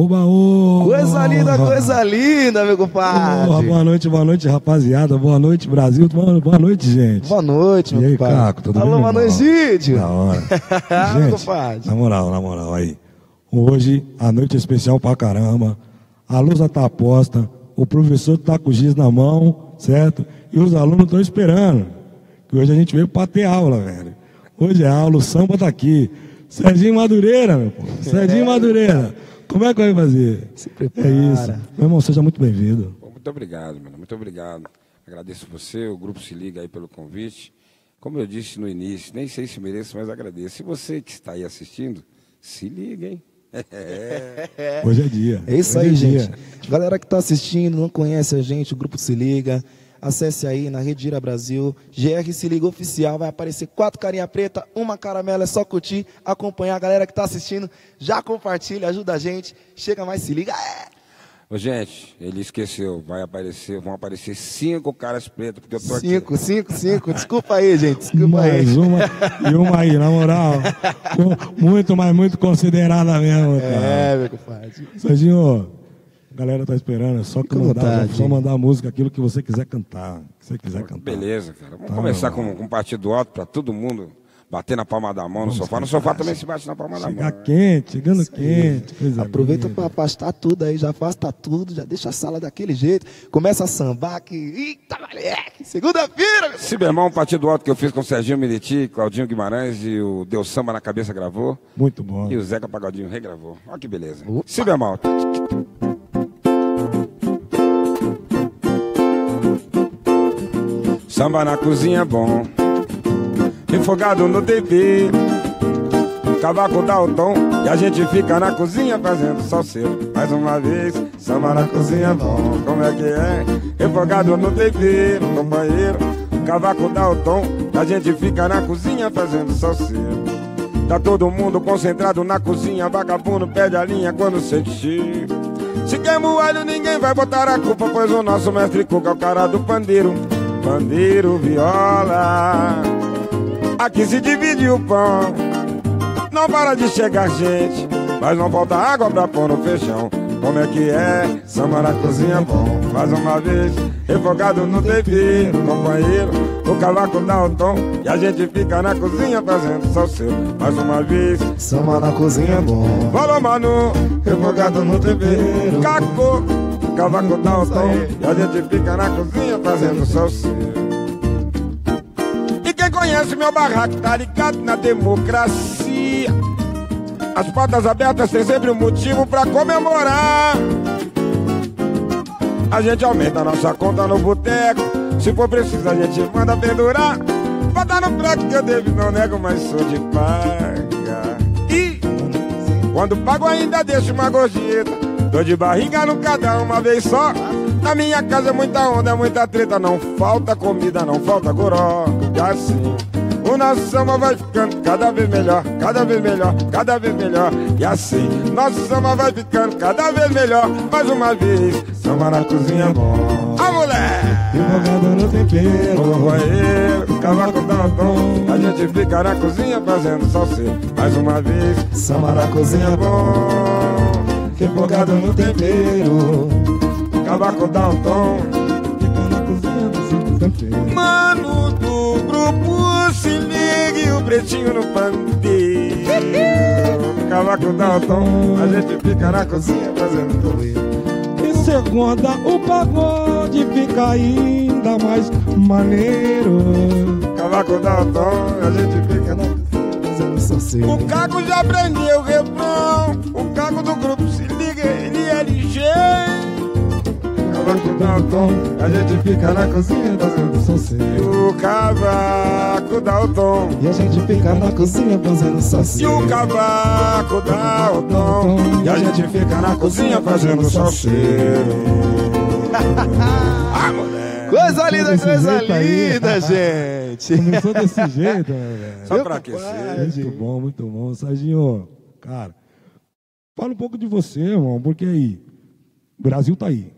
Oba, oba! Coisa linda, coisa linda, meu compadre. Oh, boa noite, boa noite, rapaziada. Boa noite, Brasil. Boa noite, gente. Boa noite, meu e aí, compadre. Caco, tudo Alô, bem? boa noite, Gídio. Da hora. gente, na moral, na moral, aí. Hoje, a noite é especial pra caramba. A luz tá posta. O professor tá com o giz na mão, certo? E os alunos estão esperando. Que hoje a gente veio pra ter aula, velho. Hoje é aula, o samba tá aqui. Serginho Madureira, meu pô. Serginho Madureira. Como é que vai fazer? Se prepara. É isso. Meu irmão, seja muito bem-vindo. Muito obrigado, mano. Muito obrigado. Agradeço você, o grupo se liga aí pelo convite. Como eu disse no início, nem sei se mereço, mas agradeço. Se você que está aí assistindo, se liga, hein? Hoje é dia. É isso Hoje aí, é dia. gente. Galera que tá assistindo, não conhece a gente, o grupo se liga. Acesse aí na Rede Gira Brasil, GR Se Liga Oficial, vai aparecer quatro carinha preta, uma caramela, é só curtir, acompanhar a galera que tá assistindo, já compartilha, ajuda a gente, chega mais, se liga, é! Ô, gente, ele esqueceu. Vai aparecer, vão aparecer cinco caras pretos, porque eu tô aqui. Cinco, cinco, cinco, desculpa aí, gente, desculpa aí. Mais uma e uma aí, na moral. Muito, mas muito considerada mesmo, cara. É, meu compadre. Serginho, galera tá esperando, é só, Fica à mandar, vontade. só mandar a música, aquilo que você quiser cantar. Que você quiser cantar. Beleza, cara. Vamos Tá, começar meu com, com um partido alto para todo mundo bater na palma da mão no sofá. No sofá também se bate na palma da Chegar mão. quente, chegando quente. coisa Aproveita para afastar tudo aí, já afasta tudo, já deixa a sala daquele jeito, começa a sambar que, eita, moleque, segunda-feira, meu Esse meu irmão, um partido alto que eu fiz com o Serginho Meriti, Claudinho Guimarães e o Deus Samba na Cabeça gravou. Muito bom. E o Zeca Pagodinho regravou. Olha que beleza. Se bemol. Samba na cozinha é bom. Refogado no TV. Cavaco dá o tom e a gente fica na cozinha fazendo salseiro. Mais uma vez, samba na cozinha é bom. Como é que é? Refogado no TV, no banheiro. Cavaco dá o tom e a gente fica na cozinha fazendo salseiro. Tá todo mundo concentrado na cozinha, vagabundo perde a linha quando sente cheiro. Se queima o alho, ninguém vai botar a culpa, pois o nosso mestre Cuca é o cara do pandeiro. Pandeiro, viola. Aqui se divide o pão. Não para de chegar gente, mas não falta água pra pôr no feijão. Como é que é? Samba na cozinha é bom. Mais uma vez, refogado no no companheiro. O cavaco dá o tom e a gente fica na cozinha fazendo salseiro. Mais uma vez, Samba na cozinha é bom. Fala, mano, refogado no TV, caco, cavaco dá o tom e a gente fica na cozinha fazendo salseiro. E quem conhece meu barraco tá ligado na democracia. As portas abertas tem sempre um motivo pra comemorar. A gente aumenta a nossa conta no boteco. Se for preciso, a gente manda pendurar. Bota no prato que eu devo, não nego, mas sou de paga. E quando pago, ainda deixo uma gorjeta. Tô de barriga no cada uma vez só. Na minha casa é muita onda, é muita treta. Não falta comida, não falta goró. E assim, o nosso samba vai ficando cada vez melhor, cada vez melhor, cada vez melhor. E assim, nosso samba vai ficando cada vez melhor. Mais uma vez, samba na cozinha é bom. A mulher! Refogado no tempero. Companheiro, cavaco dá um tom. A gente fica na cozinha fazendo salseiro. Mais uma vez, Samba na cozinha é bom. Refogado no tempero. cavaco dá um tom. Fica na cozinha do tempero. Mano do grupo, se ligue o pretinho no pandeiro. Cavaco dá um tom. A gente fica na cozinha fazendo salseiro. Em segunda, o pagode fica ainda mais maneiro. Cavaco dá um tom. A gente fica na Fazendo salseiro. O Caco já aprendeu o refrão. O Caco do grupo ele é ligeiro. Cavaco dá um tom, a gente fica na cozinha fazendo salseiro. o cavaco dá o tom. E a gente fica na cozinha fazendo E salseiro. o cavaco dá o tom. E a gente fica na cozinha fazendo salseiro. ah, moleque. Coisa linda, Desse coisa jeito aí. linda, gente. Começou desse jeito, né, velho? Só pra aquecer. Muito bom, muito bom. Serginho, cara, fala um pouco de você, irmão, porque aí, o Brasil tá aí.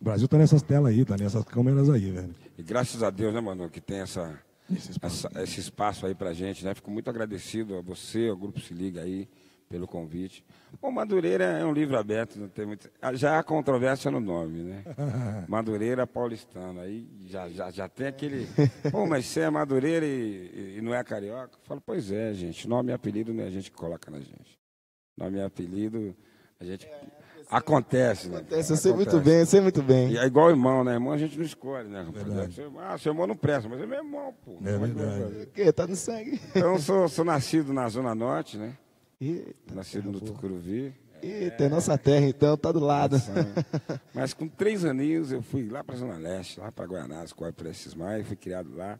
O Brasil tá nessas telas aí, tá nessas câmeras aí, velho. E graças a Deus, né, mano, que tem essa, Esse espaço. essa- esse espaço aí pra gente, né? Fico muito agradecido a você, ao Grupo Se Liga aí, pelo convite. Bom, Madureira é um livro aberto, não tem muito. ah, Já há controvérsia no nome, né? Madureira paulistano. Aí já, já, já tem aquele. Pô, mas você é Madureira e, e não é carioca? Eu falo, pois é, gente. Nome e apelido não é a gente que coloca na gente. Nome e apelido, a gente. Acontece, né? Acontece, eu sei muito bem, eu sei muito bem. E é igual irmão, né? Irmão a gente não escolhe, né? Seu- Ah, seu irmão não presta, mas é meu irmão, pô. É verdade. O quê? Tá no sangue. Então, eu sou, sou nascido na Zona Norte, né? Eita, Nascido no Tucuruvi. eita, é nossa terra então, tá do lado. Mas com três aninhos eu fui lá para a Zona Leste, lá para Guanás, Corre Prestes Maia, fui criado lá.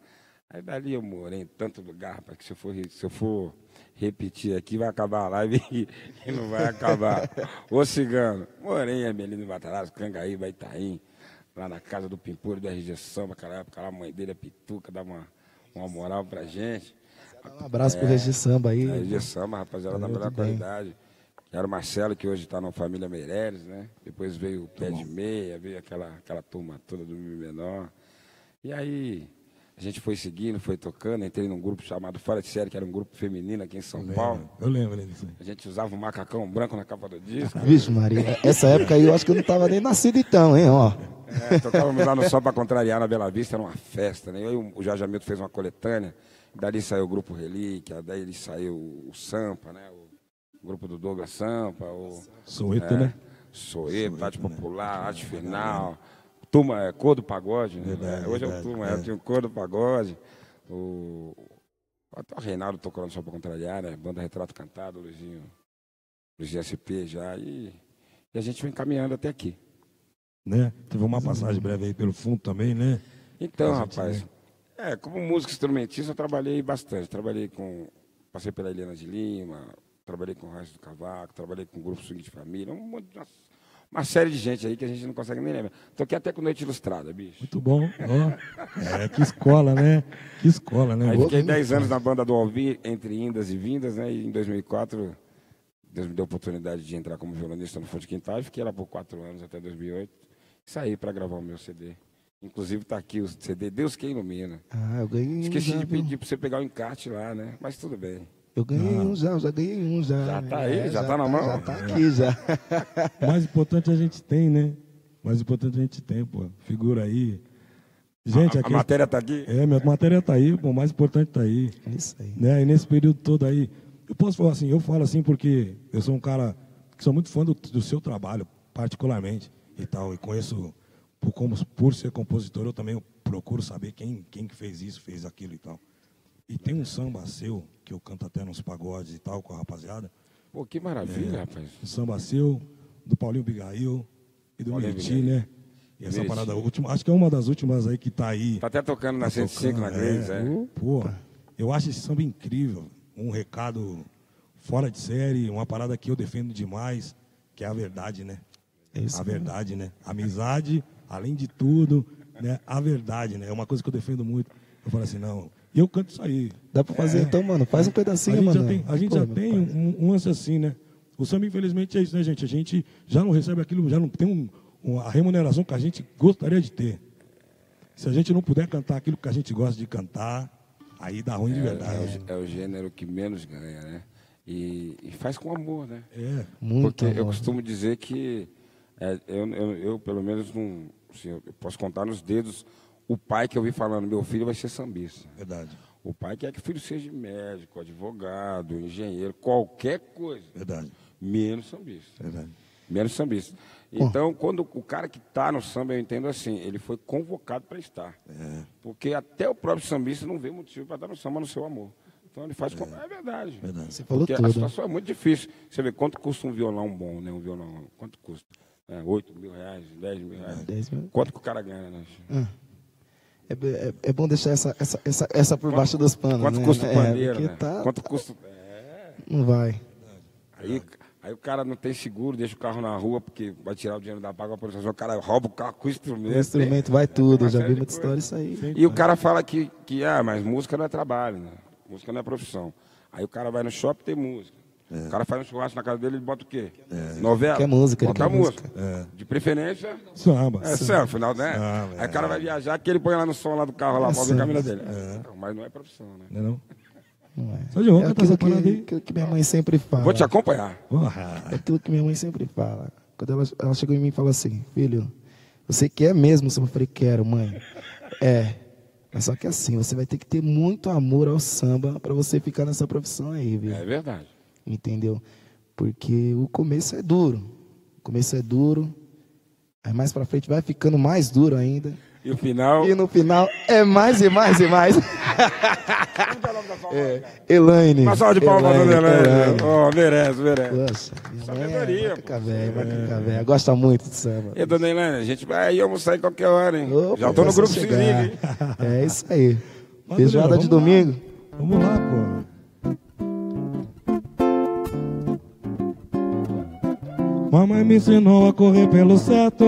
Aí dali eu morei em tanto lugar, rapaz, que se eu for, se eu for repetir aqui, vai acabar a live e, e não vai acabar. Ô cigano, morei em Amelino Matarazzo, Cangaíba, Itaim, lá na casa do Pimpolho do RG Samba, aquela época lá, a mãe dele, a Pituca, dava uma, uma moral pra gente. Um abraço pro Regi Samba aí. RG Samba, rapaziada, da melhor qualidade. Era o Marcelo, que hoje está na família Meireles, né? Depois veio o Pé de Meia, veio aquela, aquela turma toda do Menor. E aí, a gente foi seguindo, foi tocando. Entrei num grupo chamado Fora de Série, que era um grupo feminino aqui em São Paulo. Eu lembro disso. A gente usava um macacão branco na capa do disco. Vixe, Maria, essa época aí eu acho que eu não tava nem nascido então, hein, ó. É, tocávamos lá no Sol para Contrariar, na Bela Vista, era uma festa, né? Eu e o Jorge Hamilton fez uma coletânea, dali saiu o Grupo Relíquia, daí saiu o Sampa, né? O grupo do Douglas Sampa, o... Soeto, É, né? Soeto, Arte Popular, Arte Final, Turma, é, Cor do Pagode, né? Verdade, É, Hoje é o verdade, Turma, é. é. tinha o Cor do Pagode, o... Até o Reinaldo no Sol para Contrariar, né? Banda Retrato Cantado, o Luizinho, Luizinho SP já, e, e a gente vem caminhando até aqui. né? Teve uma passagem breve aí pelo fundo também, né? Então, gente, rapaz, né? é, como músico instrumentista, eu trabalhei bastante. Trabalhei com. Passei pela Helena de Lima, trabalhei com o Raiz do Cavaco, trabalhei com o Grupo Swing de Família, um monte de- uma série de gente aí que a gente não consegue nem lembrar. Toquei até com Noite Ilustrada, bicho. Muito bom. Ó. É, que escola, né? Que escola, né? Aí Boa- fiquei 10 anos na banda do Alvin, entre indas e vindas, né? E em 2004, Deus me deu a oportunidade de entrar como violonista no Fonte Quintal. e Fiquei lá por quatro anos, até 2008. E saí para gravar o meu CD. Inclusive está aqui o CD Deus que ilumina. Ah, eu ganhei um Esqueci de pedir para você pegar o encarte lá, né? Mas tudo bem. Eu ganhei um já, eu já ganhei um já. Já tá aí? É, Já tá na mão? Já tá aqui, já. O mais importante a gente tem, né? O mais importante a gente tem, pô. Figura aí. Gente, a, a aqui. matéria está aqui. É, minha matéria tá aí, pô. O mais importante tá aí. É isso aí. né? E nesse período todo aí, eu posso falar assim, eu falo assim porque eu sou um cara que sou muito fã do, do seu trabalho, particularmente e tal, e conheço por como por ser compositor, eu também procuro saber quem quem que fez isso, fez aquilo e tal. E tem um samba seu que eu canto até nos pagodes e tal com a rapaziada, Pô, que maravilha, rapaz. um samba seu do Paulinho Bigail e do Bigail. né? E essa Meriti. parada última, acho que é uma das últimas aí que tá aí. Tá até tocando na Tá 105 na Gleides, é. é. Pô, eu acho esse samba incrível. Um recado fora de série, uma parada que eu defendo demais, que é a verdade, né? É isso a verdade, né? Amizade, além de tudo, né? A verdade, né? É uma coisa que eu defendo muito. Eu falo assim, não. E eu canto isso aí. Dá pra fazer então, mano? Faz um A pedacinho, gente mano. já tem, a gente Pô, já meu tem um, um lance assim, né? O samba, infelizmente, é isso, né, gente? A gente já não recebe aquilo, já não tem um, uma a remuneração que a gente gostaria de ter. Se a gente não puder cantar aquilo que a gente gosta de cantar, aí dá ruim de É, verdade. o gê- é o gênero que menos ganha, né? E, e faz com amor, né? É, Muito Porque eu amor. costumo dizer que é, eu, eu, eu, pelo menos, não, assim, eu posso contar nos dedos o pai que eu vi falando, meu filho vai ser sambista. verdade, O pai quer que o filho seja médico, advogado, engenheiro, qualquer coisa, verdade, menos sambista. verdade. Menos sambista. Então, quando o cara que está no samba, eu entendo assim, ele foi convocado para estar. É, Porque até o próprio sambista não vê motivo para estar no samba no seu amor. Então ele faz com. É verdade. verdade. Você falou Porque a tudo. situação é muito difícil. Você vê quanto custa um violão bom, né? Um violão. Quanto custa? É, 8 mil reais, 10 mil reais. 10 mil. Quanto que o cara ganha, né? É, é- é bom deixar essa, essa, essa, essa por baixo dos panos, Quanto né? custa o É, pandeiro, porque né? Tá, Quanto custa. É. Não vai. Aí, aí o cara não tem seguro, deixa o carro na rua porque vai tirar o dinheiro da paga, a polícia, o cara rouba o carro com o instrumento. O instrumento vai tudo. Já vi muita história isso aí. E o cara fala que, que, ah, mas música não é trabalho, né? Música não é profissão. Aí o cara vai no shopping tem música. O cara faz um churrasco na casa dele, ele bota o quê? Novela? Quer música, ele Bota quer música. É. De preferência, Samba. é samba, final, né? Samba, Aí o cara vai viajar, que ele põe lá no som lá do carro lá, pra ouvir a camisa dele. Então, mas não é profissão, né? Não é não? Não é. Só de roupa é tá aquilo que, aí. aquilo que minha mãe sempre fala. Vou te acompanhar. Porra. É aquilo que minha mãe sempre fala. Quando ela, ela chegou em mim e falou assim, filho, você quer mesmo? Eu falei, quero, mãe. É. Mas só que assim, você vai ter que ter muito amor ao samba para você ficar nessa profissão aí, viu? É verdade. Entendeu? Porque o começo é duro. O começo é duro. Aí mais pra frente vai ficando mais duro ainda. E o final. E no final é mais e mais e mais. é, Elaine. Uma salva de palmas Elaine. Elaine. Oh, merece, merece. É Sabedoria, vaca velha, vaca velha. Gosta muito de samba. E dona Helena, a gente vai almoçar em qualquer hora, hein? Opa, Já tô no é grupo. Cisne, hein? É isso aí. Mas, Feijoada de vamos lá. domingo. Vamos lá, pô. Mamãe me ensinou a correr pelo certo,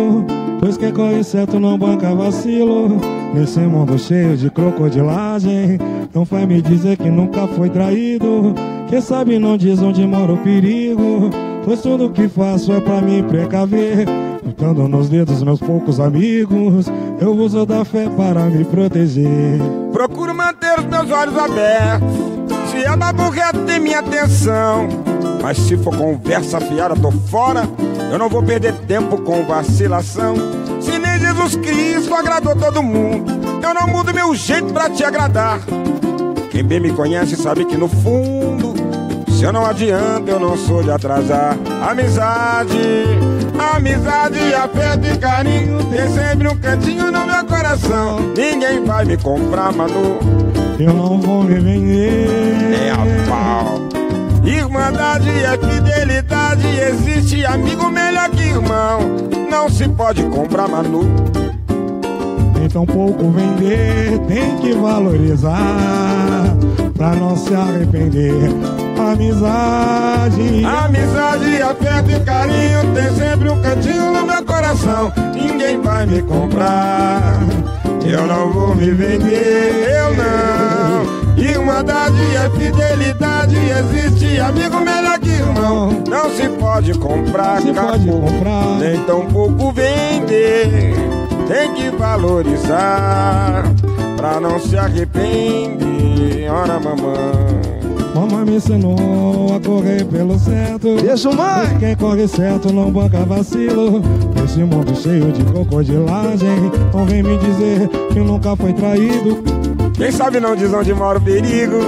pois quem corre certo não banca vacilo. Nesse mundo cheio de crocodilagem, não vai me dizer que nunca foi traído. Quem sabe não diz onde mora o perigo, pois tudo que faço é pra me precaver. Lutando nos dedos meus poucos amigos, eu uso da fé para me proteger. Procuro manter os meus olhos abertos. Se é reto, tem minha atenção. Mas se for conversa fiada, tô fora. Eu não vou perder tempo com vacilação. Se nem Jesus Cristo agradou todo mundo, eu não mudo meu jeito pra te agradar. Quem bem me conhece sabe que no fundo, se eu não adianto, eu não sou de atrasar. Amizade, amizade, afeto e carinho. Tem sempre um cantinho no meu coração. Ninguém vai me comprar, Manu. Eu não vou me vender. É a pau. Irmandade é fidelidade. Existe amigo melhor que irmão. Não se pode comprar, Manu. Tem tão pouco vender, tem que valorizar pra não se arrepender. Amizade, Amizade, afeto e carinho tem sempre um cantinho no meu coração. Ninguém vai me comprar. Eu não vou me vender, eu não. Irmandade é fidelidade, existe amigo melhor que irmão. Não se pode comprar, se pode comprar. nem tão pouco vender. Tem que valorizar pra não se arrepender. Ora, mamãe. Mamãe me ensinou a correr pelo certo. Beijo, Pois mãe! quem corre certo não banca vacilo. Nesse mundo cheio de crocodilagem, não vem me dizer que nunca foi traído. Quem sabe não diz onde mora o perigo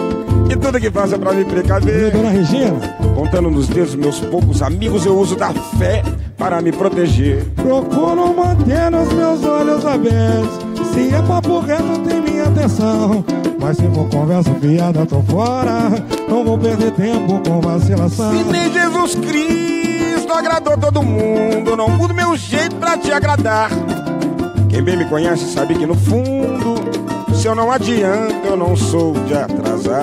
E tudo que faço é pra me precaver dona Regina? Contando nos dedos meus poucos amigos Eu uso da fé para me proteger Procuro manter os meus olhos abertos. Se é papo reto, tem minha atenção. Mas se for conversa fiada, tô fora. Não vou perder tempo com vacilação. Se nem Jesus Cristo agradou todo mundo Não mudo meu jeito pra te agradar Quem bem me conhece sabe que no fundo Se eu não adianto, eu não sou de atrasar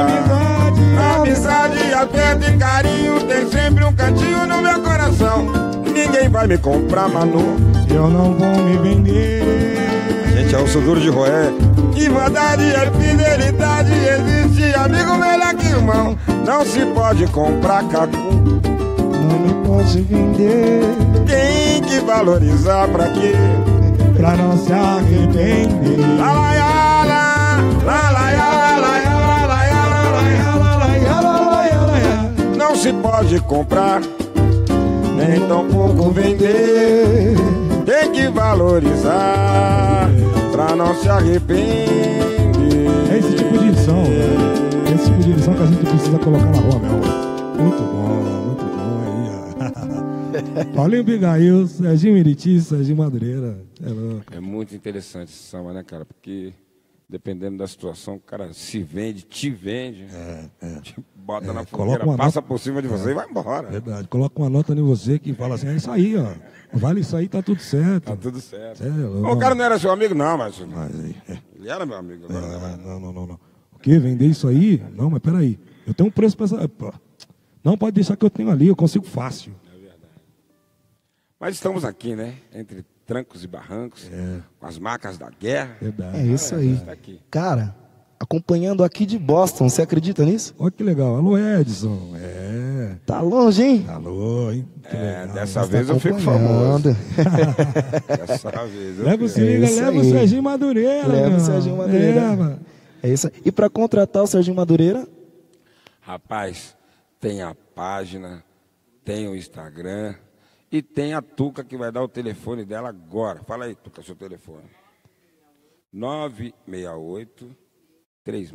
Amizade, Amizade, afeto e carinho Tem sempre um cantinho no meu coração Ninguém vai me comprar, Manu eu não vou me vender. Gente, é o Suduro de Roé. Irmandade é fidelidade, existe amigo melhor que irmão. Não se pode comprar cacu, Não me pode vender. tem que valorizar pra quê? pra não se arrepender. Não se pode comprar, nem tão pouco vender. Tem que valorizar, pra não se arrepender. É esse tipo de edição, né? esse tipo de lição que a gente precisa colocar na rua, meu. Muito bom. Paulinho Bigail, Serginho Miriti, Serginho Madureira. É louco. É muito interessante esse samba, né, cara? Porque dependendo da situação, o cara se vende, te vende, te bota na É, coloca fogueira, passa nota- por cima de você e vai embora. Verdade. Coloca uma nota em você que fala assim, é isso aí, ó. Vale isso aí, tá tudo certo. Tá tudo certo. É, o cara não era seu amigo, não, mas Mas é. ele era meu amigo. Agora não é não, não, não. O que? Vender isso aí? Não, mas peraí. Eu tenho um preço pra essa. Não pode deixar que eu tenho ali, eu consigo fácil. Mas estamos aqui, né? Entre trancos e barrancos, com as marcas da guerra. Verdade. É isso aí. Tá aqui. Cara, acompanhando aqui de Boston, você acredita nisso? Olha que legal. Alô, Edson. É. Tá longe, hein? Alô, hein? Que É, legal. dessa Tá vez eu fico famoso. Dessa vez eu Leva o liga, isso leva o. Serginho Madureira. Leva o. Serginho Madureira. Leva. É isso aí. E para contratar o Serginho Madureira? Rapaz, tem a página, tem o Instagram e tem a Tuca que vai dar o telefone dela agora. Fala aí, Tuca, seu telefone. 968 36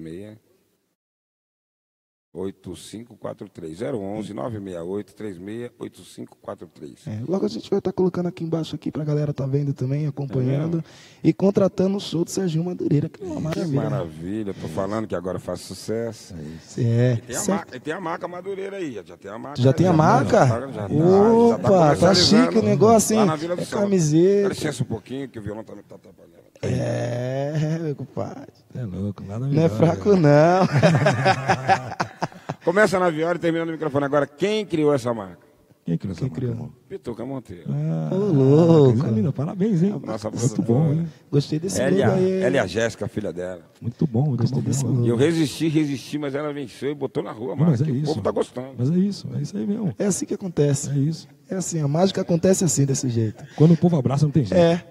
8543 011 968 36 8543. É, logo a gente vai estar colocando aqui embaixo aqui pra galera tá vendo também, acompanhando e contratando o show do Serginho Madureira, que é uma Que maravilha. maravilha, tô falando que agora faz sucesso. É, Tem a, marca, e tem a marca Madureira aí, já tem a marca. Já tem a marca? Já tá, já tá, Opa, tá comercializando chique o negócio, hein? Lá na Vila do É Sol. Dá camiseta. licença um pouquinho, que o violão também tá atrapalhando. É, meu compadre. É louco, nada Não é fraco, não. Começa na viola e termina no microfone. Agora, quem criou essa marca? Quem criou essa Quem marca, criou? irmão? Pituca Monteiro. Ah, Ô, louco. coisa linda, parabéns, hein? Nossa Muito bom, hein? Gostei desse Ela e a, logo aí. ela e a Jéssica, filha dela. Muito bom, muito bom. desse. E eu resisti, resisti, mas ela venceu e botou na rua, mano. mas é que O isso. povo tá gostando. Mas é isso, é isso aí mesmo. É assim que acontece. É isso. É assim, a mágica acontece assim, desse jeito. Quando o povo abraça, não tem jeito. É.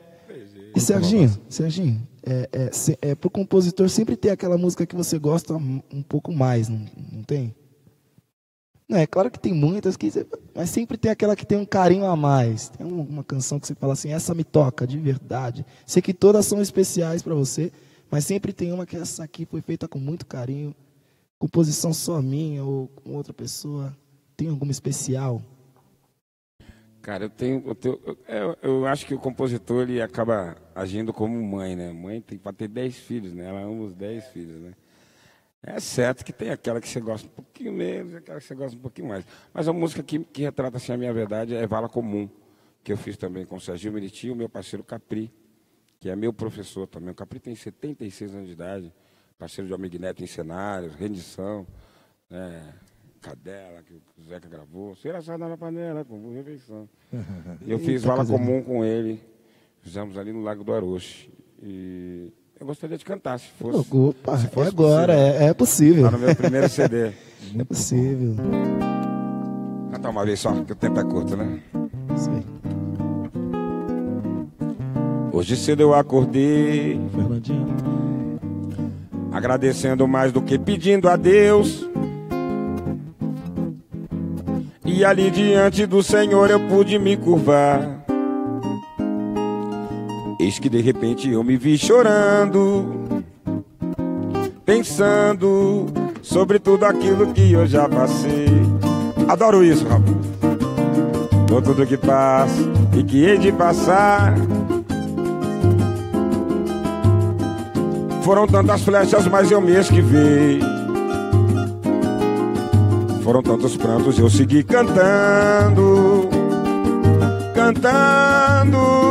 E Serginho, Serginho, é, é, se- é, pro compositor sempre ter aquela música que você gosta um um pouco mais, não, não tem? Não, é claro que tem muitas, que, mas sempre tem aquela que tem um carinho a mais. Tem um- uma canção que você fala assim, essa me toca de verdade. Sei que todas são especiais para você, mas sempre tem uma que essa aqui foi feita com muito carinho, composição só minha ou com outra pessoa. Tem alguma especial? Cara, eu tenho. Eu, tenho- eu- eu acho que o compositor ele acaba agindo como mãe, né? Mãe tem para ter 10 filhos, né? Ela ama os 10 filhos, né? É certo que tem aquela que você gosta um pouquinho menos e aquela que você gosta um pouquinho mais. Mas a música que, que retrata assim, a minha verdade é Vala Comum, que eu fiz também com o Serginho Meriti e o meu parceiro Capri, que é meu professor também. O Capri tem 76 anos de idade, parceiro de Amigo Neto em cenários, rendição, né? Cadela, que o Zeca gravou, ser assada na panela, com refeição. E eu fiz Vala Comum com ele, fizemos ali no Lago do Aroche. E eu gostaria de cantar, se fosse. Opa, se é fosse agora, possível. é, é possível. Tá no meu primeiro CD. É possível. Cantar uma vez só, que o tempo é curto, né? Aí. Hoje cedo eu acordei, Fernandinho. agradecendo mais do que pedindo a Deus. E ali diante do Senhor eu pude me curvar. Eis que de repente eu me vi chorando, pensando sobre tudo aquilo que eu já passei. Adoro isso, rapaz. Por tudo que passa e que hei de passar. Foram tantas flechas, mas eu me esquivei. Foram tantos prantos, eu segui cantando, cantando,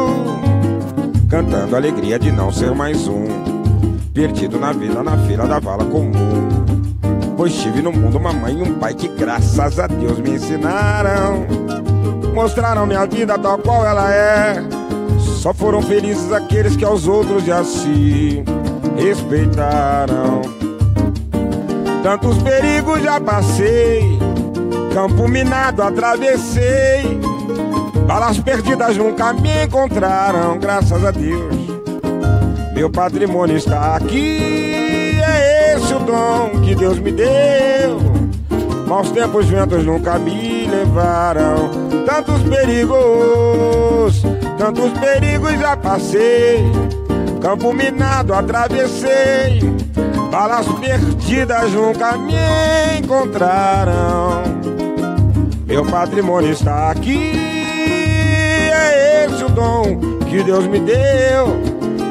cantando a alegria de não ser mais um, perdido na vida, na fila da vala comum. Pois tive no mundo uma mãe e um pai que, graças a Deus, me ensinaram, mostraram minha vida tal qual ela é. Só foram felizes aqueles que aos outros já se respeitaram. Tantos perigos já passei, campo minado atravessei, balas perdidas nunca me encontraram, graças a Deus. Meu patrimônio está aqui, é esse o dom que Deus me deu. Maus tempos, ventos nunca me levaram. Tantos perigos, tantos perigos já passei. Campo minado atravessei. Balas perdidas nunca me encontraram. Meu patrimônio está aqui, dom que Deus me deu.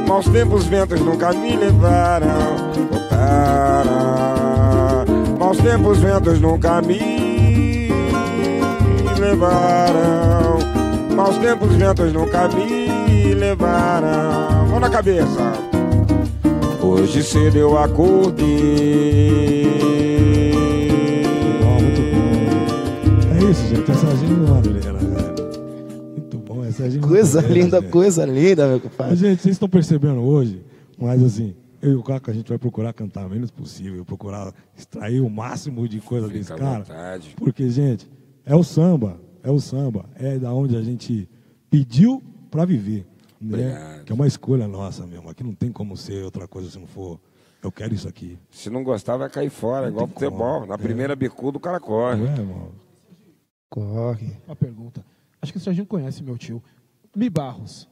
Maus tempos, ventos nunca me levaram. Voltaram. Maus tempos, ventos nunca me levaram. Maus tempos, ventos nunca me levaram. Mão na cabeça. Hoje cedo eu acordei. Bom, muito bom. É isso, gente. É Madureira, velho. Muito é Coisa Madureira, linda, gente. coisa linda, meu compadre. gente, vocês estão percebendo hoje, mas assim, eu e o Caco, a gente vai procurar cantar o menos possível, procurar extrair o máximo de coisa desse Fica à cara. vontade. Porque, gente, é o samba, é o samba, é da onde a gente pediu para viver. Né? Que é uma escolha nossa mesmo. Aqui não tem como ser outra coisa se não for Eu quero isso aqui. Se não gostar, vai cair fora, igual tem futebol. como, Na é. primeira bicuda, o cara corre. Não é, irmão? Corre. Uma pergunta. Acho que o Serginho conhece meu tio. Mi Barros.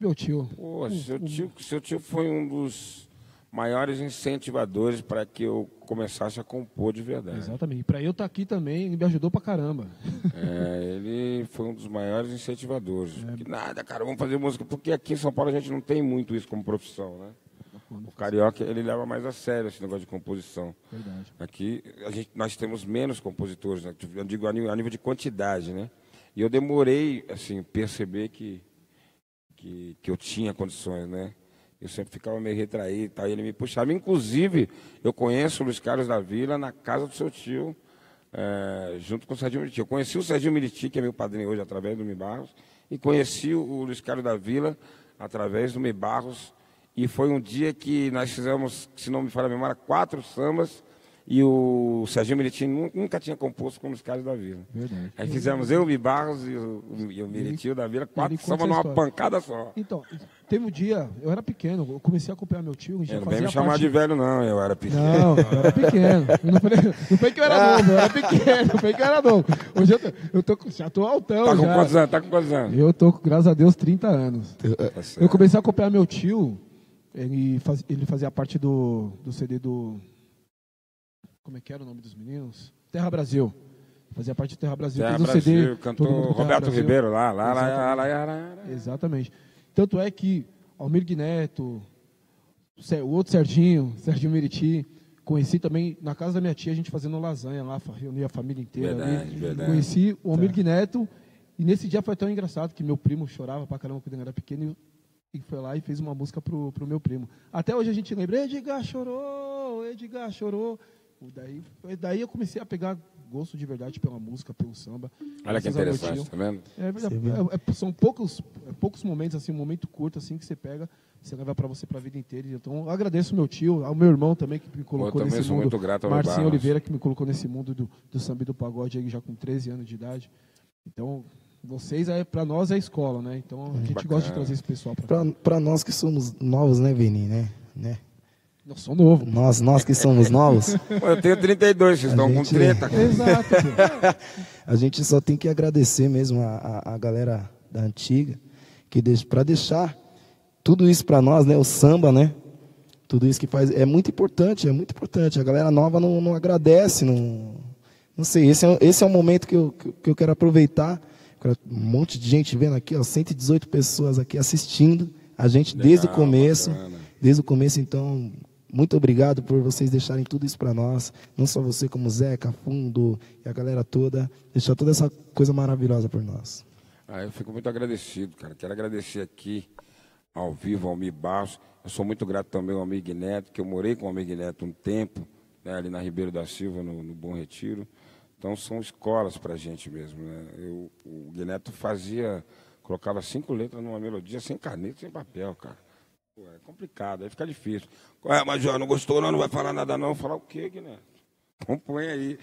Meu tio. Pô, seu tio, seu tio foi um dos maiores incentivadores para que eu começasse a compor de verdade. Exatamente. Pra eu estar aqui também, ele me ajudou pra caramba. É, ele foi um dos maiores incentivadores. É. Que nada, cara, vamos fazer música. Porque aqui em São Paulo a gente não tem muito isso como profissão, né? O carioca, ele leva mais a sério esse negócio de composição. Verdade. Aqui a gente, nós temos menos compositores, né? eu digo a nível, a nível de quantidade, né? E eu demorei, assim, perceber que, que, que eu tinha condições, né? Eu sempre ficava meio retraído e tal, e ele me puxava. Inclusive, eu conheço o Luiz Carlos da Vila na casa do seu tio, eh, junto com o Serginho Militi. Eu conheci o Serginho Militi, que é meu padrinho hoje, através do Mi Barros, e conheci o Luiz Carlos da Vila através do Mi Barros. E foi um dia que nós fizemos, se não me falha a memória, quatro sambas, e o Serginho Militi nu- nunca tinha composto com o Luiz Carlos da Vila. Verdade. Aí fizemos eu, o Barros e o, e o da Vila, quatro ele sambas numa pancada só. Então, teve um dia, eu era pequeno, eu comecei a acompanhar meu tio, já não vem me chamar parte... de velho, não, eu era pequeno. Não, eu era pequeno. Eu não, falei, não foi que eu era novo, eu era pequeno, não foi que eu era novo. Hoje eu tô, eu tô com- já tô altão Tá com já. quantos anos? Tá com quantos anos? Eu tô, graças a Deus, 30 anos. Tá. Eu comecei a acompanhar meu tio, ele, faz- ele fazia parte do, do CD do... Como é que era o nome dos meninos? Terra Brasil. Fazia parte do Terra Brasil. Terra Brasil, CD, cantou Roberto Brasil. Ribeiro lá, lá, lá, lá, Exatamente. lá. Exatamente. Tanto é que Almir Guineto, o outro Serginho, Serginho Meriti, conheci também na casa da minha tia, a gente fazendo lasanha lá, reunia a família inteira. Verdade, ali. verdade. Conheci o Almir Guineto e nesse dia foi tão engraçado que meu primo chorava pra caramba quando ele era pequeno e, e foi lá e fez uma música pro, pro meu primo. Até hoje a gente lembra, Edgar chorou, Edgar chorou. Daí, daí eu comecei a pegar gosto de verdade pela música, pelo samba. Olha que interessante, tá vendo? É verdade. É- é- são poucos, é poucos momentos, assim, um momento curto assim que você pega, você leva para você para a vida inteira. Então, eu agradeço ao meu tio, ao meu irmão também que me colocou também nesse sou mundo. muito grato ao Marcinho Barros. Oliveira que me colocou nesse mundo do, do samba e do pagode aí já com 13 anos de idade. Então, vocês é para nós é a escola, né? Então, a gente Bacana. gosta de trazer esse pessoal para Pra, pra nós que somos novos, né, Vini, né? né? Eu sou novo. Nós, nós que somos novos, Pô, Eu tenho 32, vocês A estão com gente- 30. Exato. a gente só tem que agradecer mesmo a, a, a galera da antiga, que deixa, para deixar tudo isso para nós, né? O samba, né? Tudo isso que faz. É muito importante, é muito importante. A galera nova não, não agradece, não. Não sei, esse é, esse é um momento que eu, que eu- que eu quero aproveitar. Um monte de gente vendo aqui, ó, 118 pessoas aqui assistindo a gente desde o começo. bacana. Desde o começo, então, muito obrigado por vocês deixarem tudo isso para nós. Não só você, como Zeca, Fundo e a galera toda. Deixar toda essa coisa maravilhosa por nós. Ah, eu fico muito agradecido, cara. Quero agradecer aqui, ao vivo, ao Almir Barros. Eu sou muito grato também ao Almir Neto, que eu morei com o Almir Neto um tempo, né, ali na Ribeiro da Silva, no, no Bom Retiro. Então, são escolas para a gente mesmo. Né? Eu, o Guineto fazia, colocava cinco letras numa melodia, sem caneta, sem papel, cara. Pô, é complicado, aí fica difícil. Ué, mas João, não gostou não, não vai falar nada não. Falar o quê, Guineto? Compõe aí.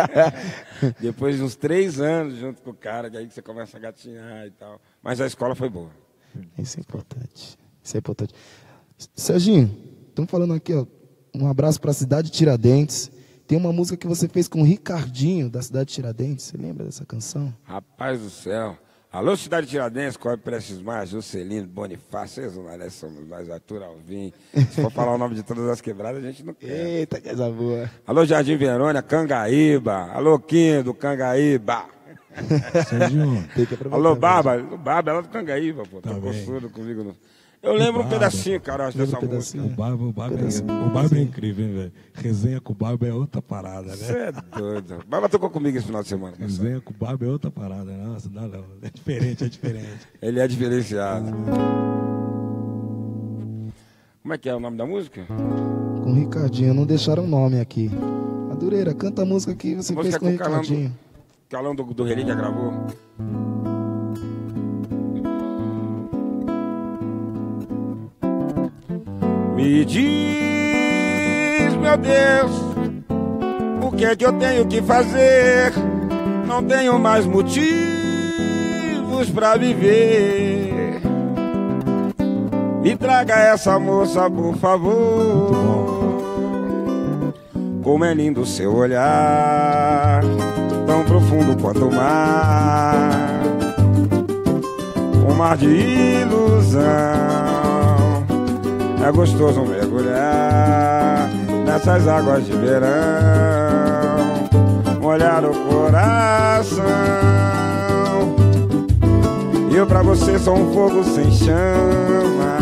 Depois de uns três anos junto com o cara, que aí que você começa a gatinhar e tal. Mas a escola foi boa. Isso é importante. Isso é importante. Serginho, estamos falando aqui, ó. Um abraço para a cidade de Tiradentes. Tem uma música que você fez com o Ricardinho, da cidade de Tiradentes. Você lembra dessa canção? Rapaz do céu. Alô, Cidade Tiradentes, Corre Prestes Mais, Juscelino, Bonifácio, vocês não nós somos nós, Arthur Alvim. Se for falar o nome de todas as quebradas, a gente não quer. Eita, coisa boa. Alô, Jardim Verônia, Cangaíba. Alô, Quinho do Cangaíba. Serginho, Tem que aproveitar. Alô. Baba. O Baba é lá do Cangaíba, pô. Tá Tá comigo. No... Eu lembro um pedacinho, cara, dessa um música. o pedacinho? Barba, o Barba, é, o Barba é incrível, hein, velho? Resenha com o Barba é outra parada, Você né? é doido. Baba tocou comigo esse final de semana. Resenha com o Barba é outra parada. Nossa, não, não. É diferente, é diferente. Ele é diferenciado. Como é que é o nome da música? Com o Ricardinho, não deixaram o nome aqui. Madureira, canta a música que você A fez música com o com o. Ricardinho. Calão do, do Relíquia gravou. Me diz, meu Deus, o que é que eu tenho que fazer? Não tenho mais motivos pra viver. Me traga essa moça, por favor. Como é lindo seu olhar, tão profundo quanto o mar. Um mar de ilusão. É gostoso mergulhar nessas águas de verão. Molhar o coração. E eu pra você sou um fogo sem chama.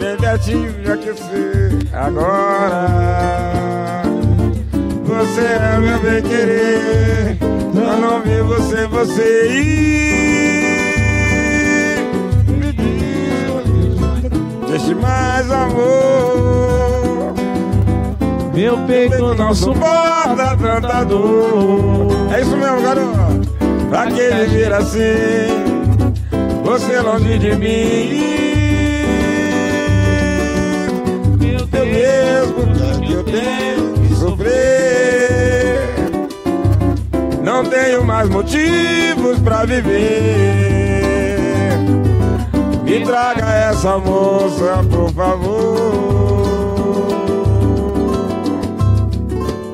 Bebetinho de aquecer agora. Você é meu bem querer. Eu não vi você, você deixe mais amor. Meu peito Não suporta tanta dor. É isso mesmo, garoto. Pra que viver assim? Você longe de mim. Eu mesmo que eu tenho que sofrer. Não tenho mais motivos pra viver. Me traga essa moça, por favor.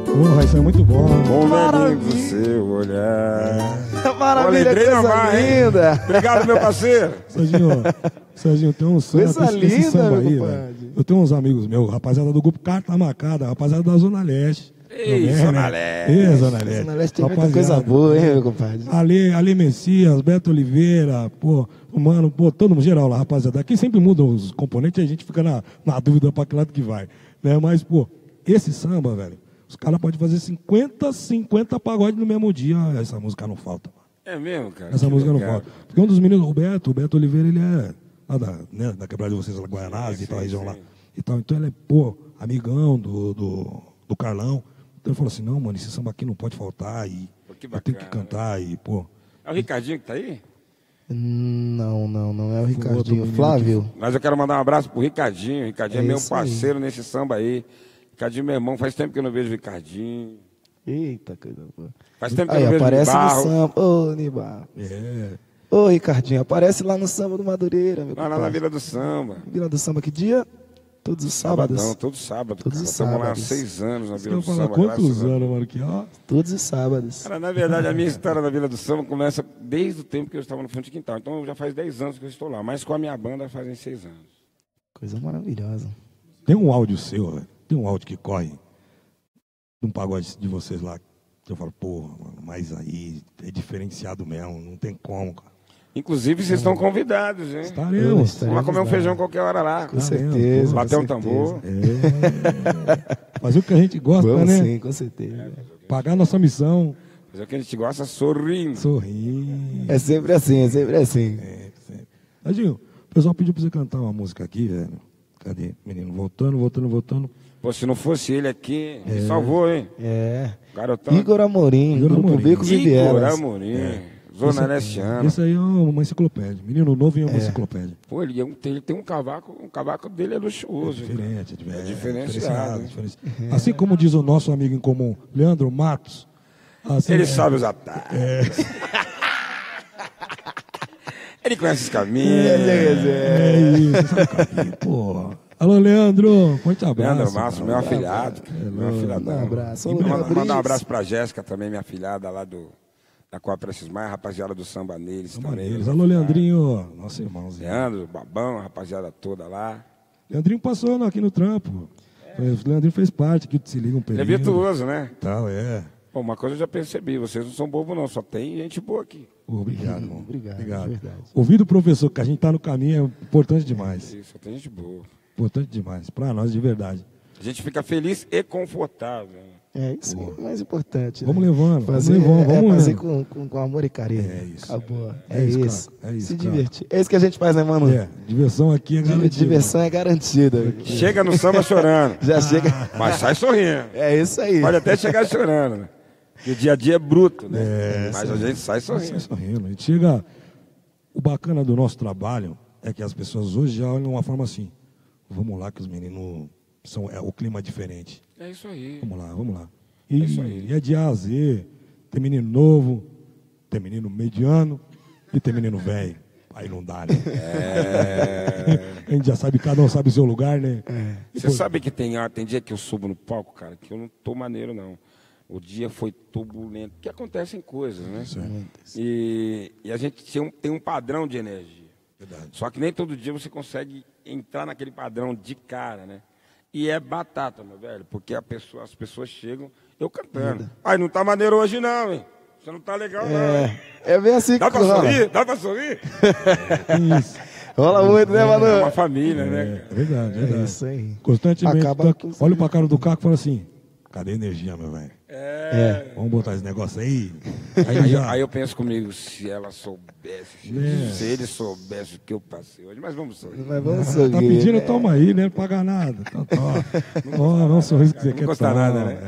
Porra, isso é muito bom. É Maravilha. seu olhar. Maravilha, lembrei coisa hein? linda. Obrigado, meu parceiro. Serginho, Serginho, tem um samba, Coisa linda, samba aí. Eu tenho uns amigos meus, rapaziada do grupo Carta Marcada, rapaziada da Zona Leste. Ei, Zona né? Leste. Ei, Zona Leste. Zona Leste tem muita coisa boa, hein, meu compadre? Ale, Ale Messias, Beto Oliveira, pô, o mano, pô, todo mundo geral lá, rapaziada. Aqui sempre mudam os componentes e a gente fica na, na dúvida pra que lado que vai. Né? Mas, pô, esse samba, velho, os caras podem fazer 50, 50 pagodes no mesmo dia. Essa música não falta. mano. É mesmo, cara? Essa Que música não falta. Porque um dos meninos, o Beto, o Beto Oliveira, ele é lá da, né, da quebrada de vocês, lá, Guaianazes e tal, região sim. lá. E tal. Então ele é, pô, amigão do, do, do Carlão. Então ele falou assim, não, mano, esse samba aqui não pode faltar e Pô, que eu tenho que bacana, cantar e, pô... É o Ricardinho que tá aí? Não, não, não é o Ricardinho. menino Flávio. Mas eu quero mandar um abraço pro Ricardinho. Ricardinho é, É meu isso aí. parceiro nesse samba aí. Ricardinho, meu irmão, faz tempo que eu não vejo o Ricardinho. Eita, coisa boa. Faz tempo que Aí, eu não vejo o aparece no Barro. samba. Ô, Nibar. É, Ô, Ricardinho, aparece lá no samba do Madureira, meu Lá, lá na. Vila do Samba. Vila do Samba, que dia? Todos os sábados. Sabadão, todo sábado. Todos cara. os Estamos lá há sábados. seis anos na Vila do Samba. quantos anos, mano, que ó... Todos os sábados. Cara, na verdade, a minha história da Vila do Samba começa desde o tempo que eu estava no fundo de quintal. Então já faz 10 anos que eu estou lá. Mas com a minha banda fazem seis anos. Coisa maravilhosa. Tem um áudio seu, velho. Tem um áudio que corre de um pagode de vocês lá. Que eu falo, porra, mano, mas aí é diferenciado mesmo, não tem como, cara. Inclusive, vocês estão convidados, hein? Estaremos. Estaremos. Vamos comer um lá. feijão qualquer hora lá. Com certeza. Bater um tambor. É. Fazer o que a gente gosta, Vamos né? sim, com certeza. Pagar nossa missão. Mas é o que a gente gosta sorrindo. Sorrir. É sempre assim, é sempre assim. É, sempre. Tadinho, o pessoal pediu pra você cantar uma música aqui, velho. Cadê? Menino, voltando, voltando, voltando. Pô, se não fosse ele aqui, É. me salvou, hein? É. Garotão. Igor Amorim, Igor Grupo Amorim. Becos e Igor. Amorim. Zona Lesteana. Esse aí é uma enciclopédia. Menino novo é uma É. enciclopédia. Pô, ele, é um- ele tem um cavaco, um cavaco dele é luxuoso. hein? Diferente, é, diver- É diferenciado, hein? diferenciado. Assim como diz o nosso amigo em comum, Leandro Matos. assim, Ele é, sabe os atalhos. ele conhece os caminhos. É isso, sabe o caminho, pô. Alô, Leandro, forte abraço. Leandro Márcio, meu afilhado. meu afilhadão. Um abraço. E mandar um abraço pra Jéssica também, minha afilhada lá do. Da Copa Maia, rapaziada do Samba neles Vamos também. neles. Alô, Leandrinho, nosso irmãozinho. Leandro, Babão, a rapaziada toda lá. Leandrinho passou aqui no trampo. O Leandrinho fez parte aqui do Se Liga um Ele é período. virtuoso, né? Tal, é. Pô, uma coisa eu já percebi, vocês não são bobos não, só tem gente boa aqui. Obrigado, irmão. Obrigado, verdade. Ouvir do professor que a gente tá no caminho é importante demais. Isso, só tem gente boa. Importante demais. Pra nós, de verdade. A gente fica feliz e confortável. É isso que é o mais importante. Vamos né? levando, Fazer, vamos levando, é, vamos fazer levando. com, com, com amor e carinho. É isso. Acabou. É É, isso, isso. É isso, Se cara. divertir. É isso que a gente faz, né, mano? É, diversão aqui é garantida. Diversão é garantida. Chega no samba chorando, Já chega. mas sai sorrindo. É isso aí. Pode até chegar chorando, né? Porque o dia a dia é bruto, né? É, mas a gente sai Sai sorrindo. sorrindo. A gente chega. O bacana do nosso trabalho é que as pessoas hoje já olham de uma forma assim. Vamos lá, que os meninos são. É, o clima é diferente. É isso aí. Vamos lá, vamos lá. E, É isso aí. e é de A a Z. Tem menino novo, tem menino mediano e tem menino velho. Aí não dá, né? a gente já sabe, cada um sabe o seu lugar, né? Você sabe que tem, ah, tem dia que eu subo no palco, cara, que eu não tô maneiro, não. O dia foi turbulento, porque acontecem coisas, né? E, e a gente tem um, tem um padrão de energia. Só que nem todo dia você consegue entrar naquele padrão de cara, né? E é batata, meu velho, porque a pessoa, as pessoas chegam, eu cantando. Ai, não tá maneiro hoje não, hein? Você não tá legal, não. hein? É, é bem assim Dá que pra rola. sorrir? Dá pra sorrir? Isso. Rola muito, né, É uma Manu? família, né? É verdade, é É verdade. isso aí. Constantemente, Acaba tá- olha pra cara do Caco e fala assim: cadê a energia, meu velho? É. Vamos botar esse negócio aí. Aí, Aí aí, já. aí eu penso comigo, se ela soubesse, se, É. se ele soubesse o que eu passei hoje, mas vamos sorrir. Mas vamos Tá sorrir. pedindo, né? toma aí, né? Não paga nada. Então, toma. Ó, não sorriso que você Não quer custa tomar. nada, né?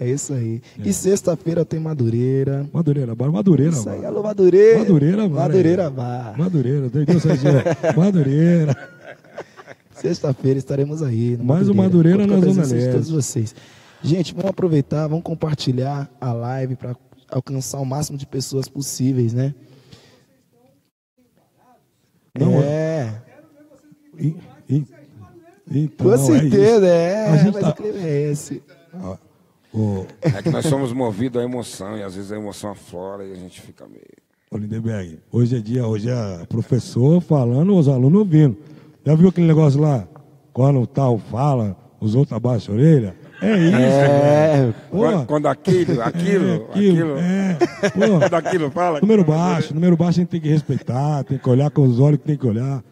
É. É isso aí. E sexta-feira tem Madureira. Madureira, bora Madureira, Isso aí, alô, Madureira. Madureira, mano. Madureira, vá. Madureira, Serginho? Madureira. Sexta-feira estaremos aí. no Mais Madureira Conto com a na Zona Leste. todos vocês. Gente, vamos aproveitar, vamos compartilhar a live para alcançar o máximo de pessoas possíveis, né? Não, é, E- e- então, com é isso. certeza, é. A gente mas tá- o clima é esse. O- É que nós somos movidos à emoção e às vezes a emoção aflora e a gente fica meio. Ô, Lindenberg, hoje é dia, hoje é professor falando, os alunos ouvindo. Já viu aquele negócio lá? Quando o tal fala, os outros abaixam a orelha? É isso, É, Quando, quando aquilo, é, aquilo, aquilo, É, quando aquilo fala. número baixo, número baixo a gente tem que respeitar, tem que olhar com os olhos que tem que olhar.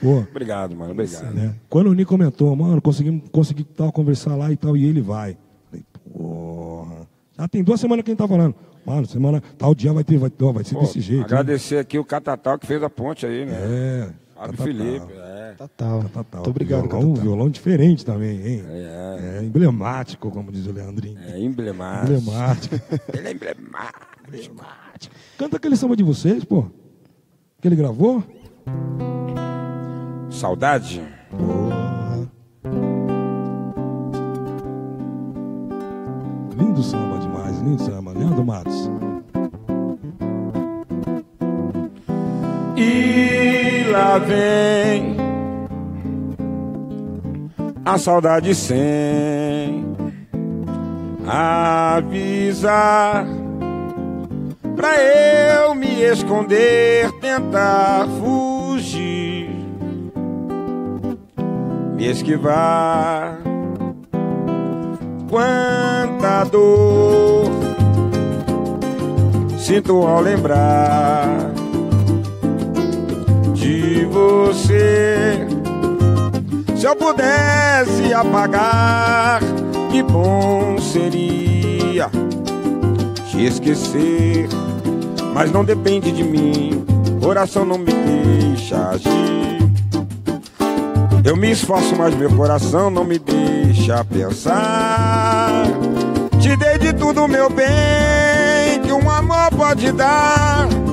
Pô, Obrigado, mano, obrigado. né? Quando o Ni comentou, mano, conseguimos consegui tal, conversar lá e tal, e ele vai. Falei, porra. Já tem duas semanas que a gente tá falando. Mano, semana, tal dia vai ter, vai, vai ser Pô, desse jeito. agradecer aqui o Catatal que fez a ponte aí, né? É. Fábio tá, tá, Felipe, tá. é. Tatal. Tá, tá. Muito obrigado, violão, Tatal. violão diferente também, hein? É, É, emblemático, como diz o Leandrinho. é emblemático. Emblemático. Ele é emblemático. emblemático. Canta aquele samba de vocês, pô. Que ele gravou? Saudade? Lindo samba demais, lindo samba. Leandro Matos. E lá vem. A saudade sem avisar. Pra eu me esconder, tentar fugir, me esquivar. Quanta dor sinto ao lembrar de você. Se eu pudesse apagar, que bom seria te esquecer. Mas não depende de mim, coração não me deixa agir. Eu me esforço, mas meu coração não me deixa pensar. Te dei de tudo, meu bem, que um amor pode dar.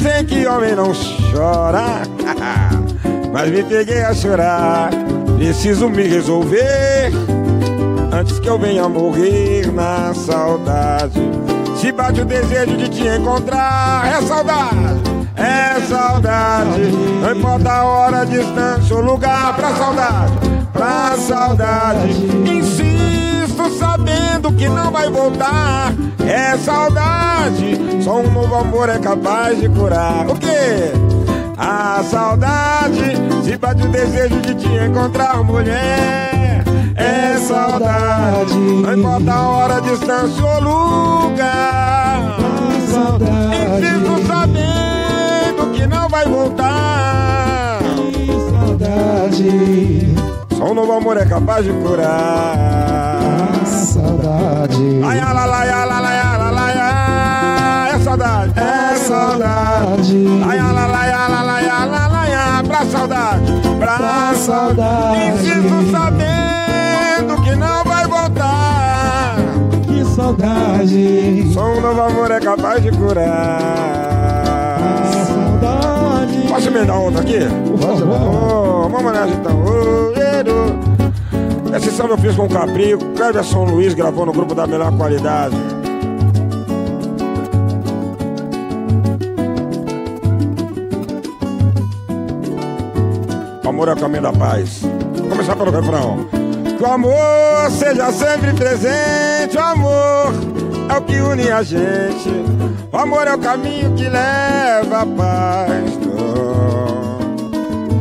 Dizem que homem não chora, mas me peguei a chorar. Preciso me resolver antes que eu venha morrer na saudade. Se bate o desejo de te encontrar, é saudade, é saudade. Não importa a hora, a distância, o lugar, pra saudade, pra saudade. Insisto sabendo que não vai voltar, é saudade. Só um novo amor é capaz de curar. O quê? A saudade, se bate o desejo de te encontrar, mulher. É saudade, não importa a hora, a distância ou lugar. Saudade. Insisto sabendo que não vai voltar. Saudade. Só um novo amor é capaz de curar saudade. Ai, ala, ala, ala, é saudade. É saudade. Pra saudade. Pra, pra saudade. Insisto sabendo que não vai voltar. Que saudade. Só um novo amor é capaz de curar. Que saudade. Posso emendar outra aqui? Vamos, vamos, Oh, vamos nessa então. Oh, esse samba eu fiz com o Capri, o Cleverson Luiz gravou no grupo da melhor qualidade. amor é o caminho da paz. Vou começar pelo refrão. Que o amor seja sempre presente, o amor é o que une a gente. O amor é o caminho que leva a paz.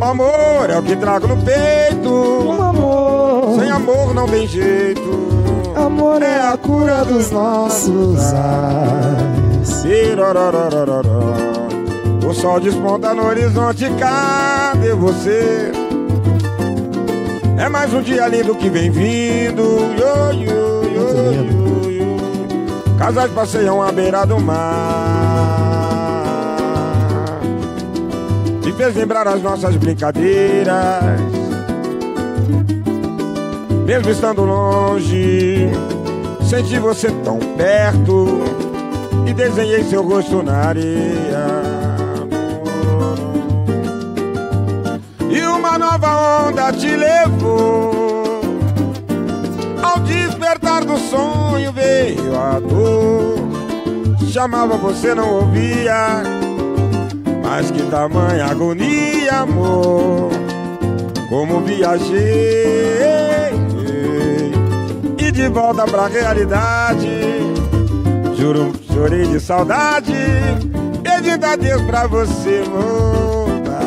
O amor é o que trago no peito. Amor, não tem jeito. amor é a cura dos nossos ais. O sol desponta no horizonte, cadê você? É mais um dia lindo que vem vindo. Yo, yo, yo, yo, yo. Casais passeiam à beira do mar. Me fez lembrar as nossas brincadeiras. Mesmo estando longe, senti você tão perto e desenhei seu rosto na areia. E uma nova onda te levou. Ao despertar do sonho veio a dor. Chamava você não ouvia. Mas que tamanha agonia, amor. Como viajei de volta pra realidade. Juro, chorei de saudade. Pedindo a Deus pra você voltar.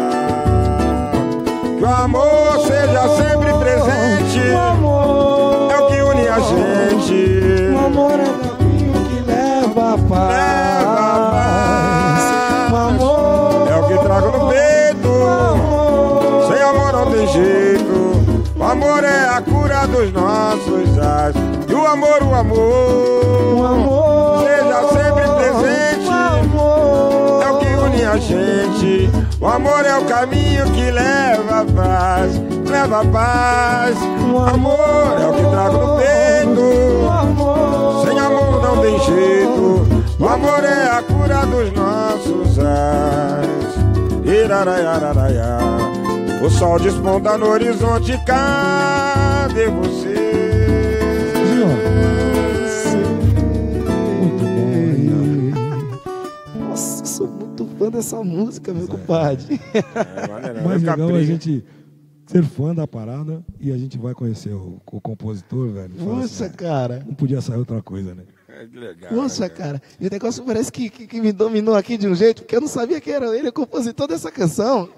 Que o amor seja sempre presente. É o que une a gente. o amor é o caminho que leva a paz. Leva a paz. O amor É o que trago no peito. Sem amor não tem jeito. O amor é a cura dos nossos amor, o amor. o amor Seja sempre presente. O amor É o que une a gente. O amor é o caminho que leva a paz. Leva a paz. O amor é o que trago no O peito. amor Sem amor não tem jeito. O amor é a cura dos nossos ais. Iraraiararaia. O sol desponta no horizonte. Cadê você? Fã dessa música, meu compadre. É, maneiro, Mais vai ficar legal é a gente ser fã da parada e a gente vai conhecer o, o compositor, velho. Assim, Poxa, cara. não podia sair outra coisa, né? É, que legal. Poxa, né, cara. E o negócio parece que, que, que me dominou aqui de um jeito, porque eu não sabia que era ele o compositor dessa canção.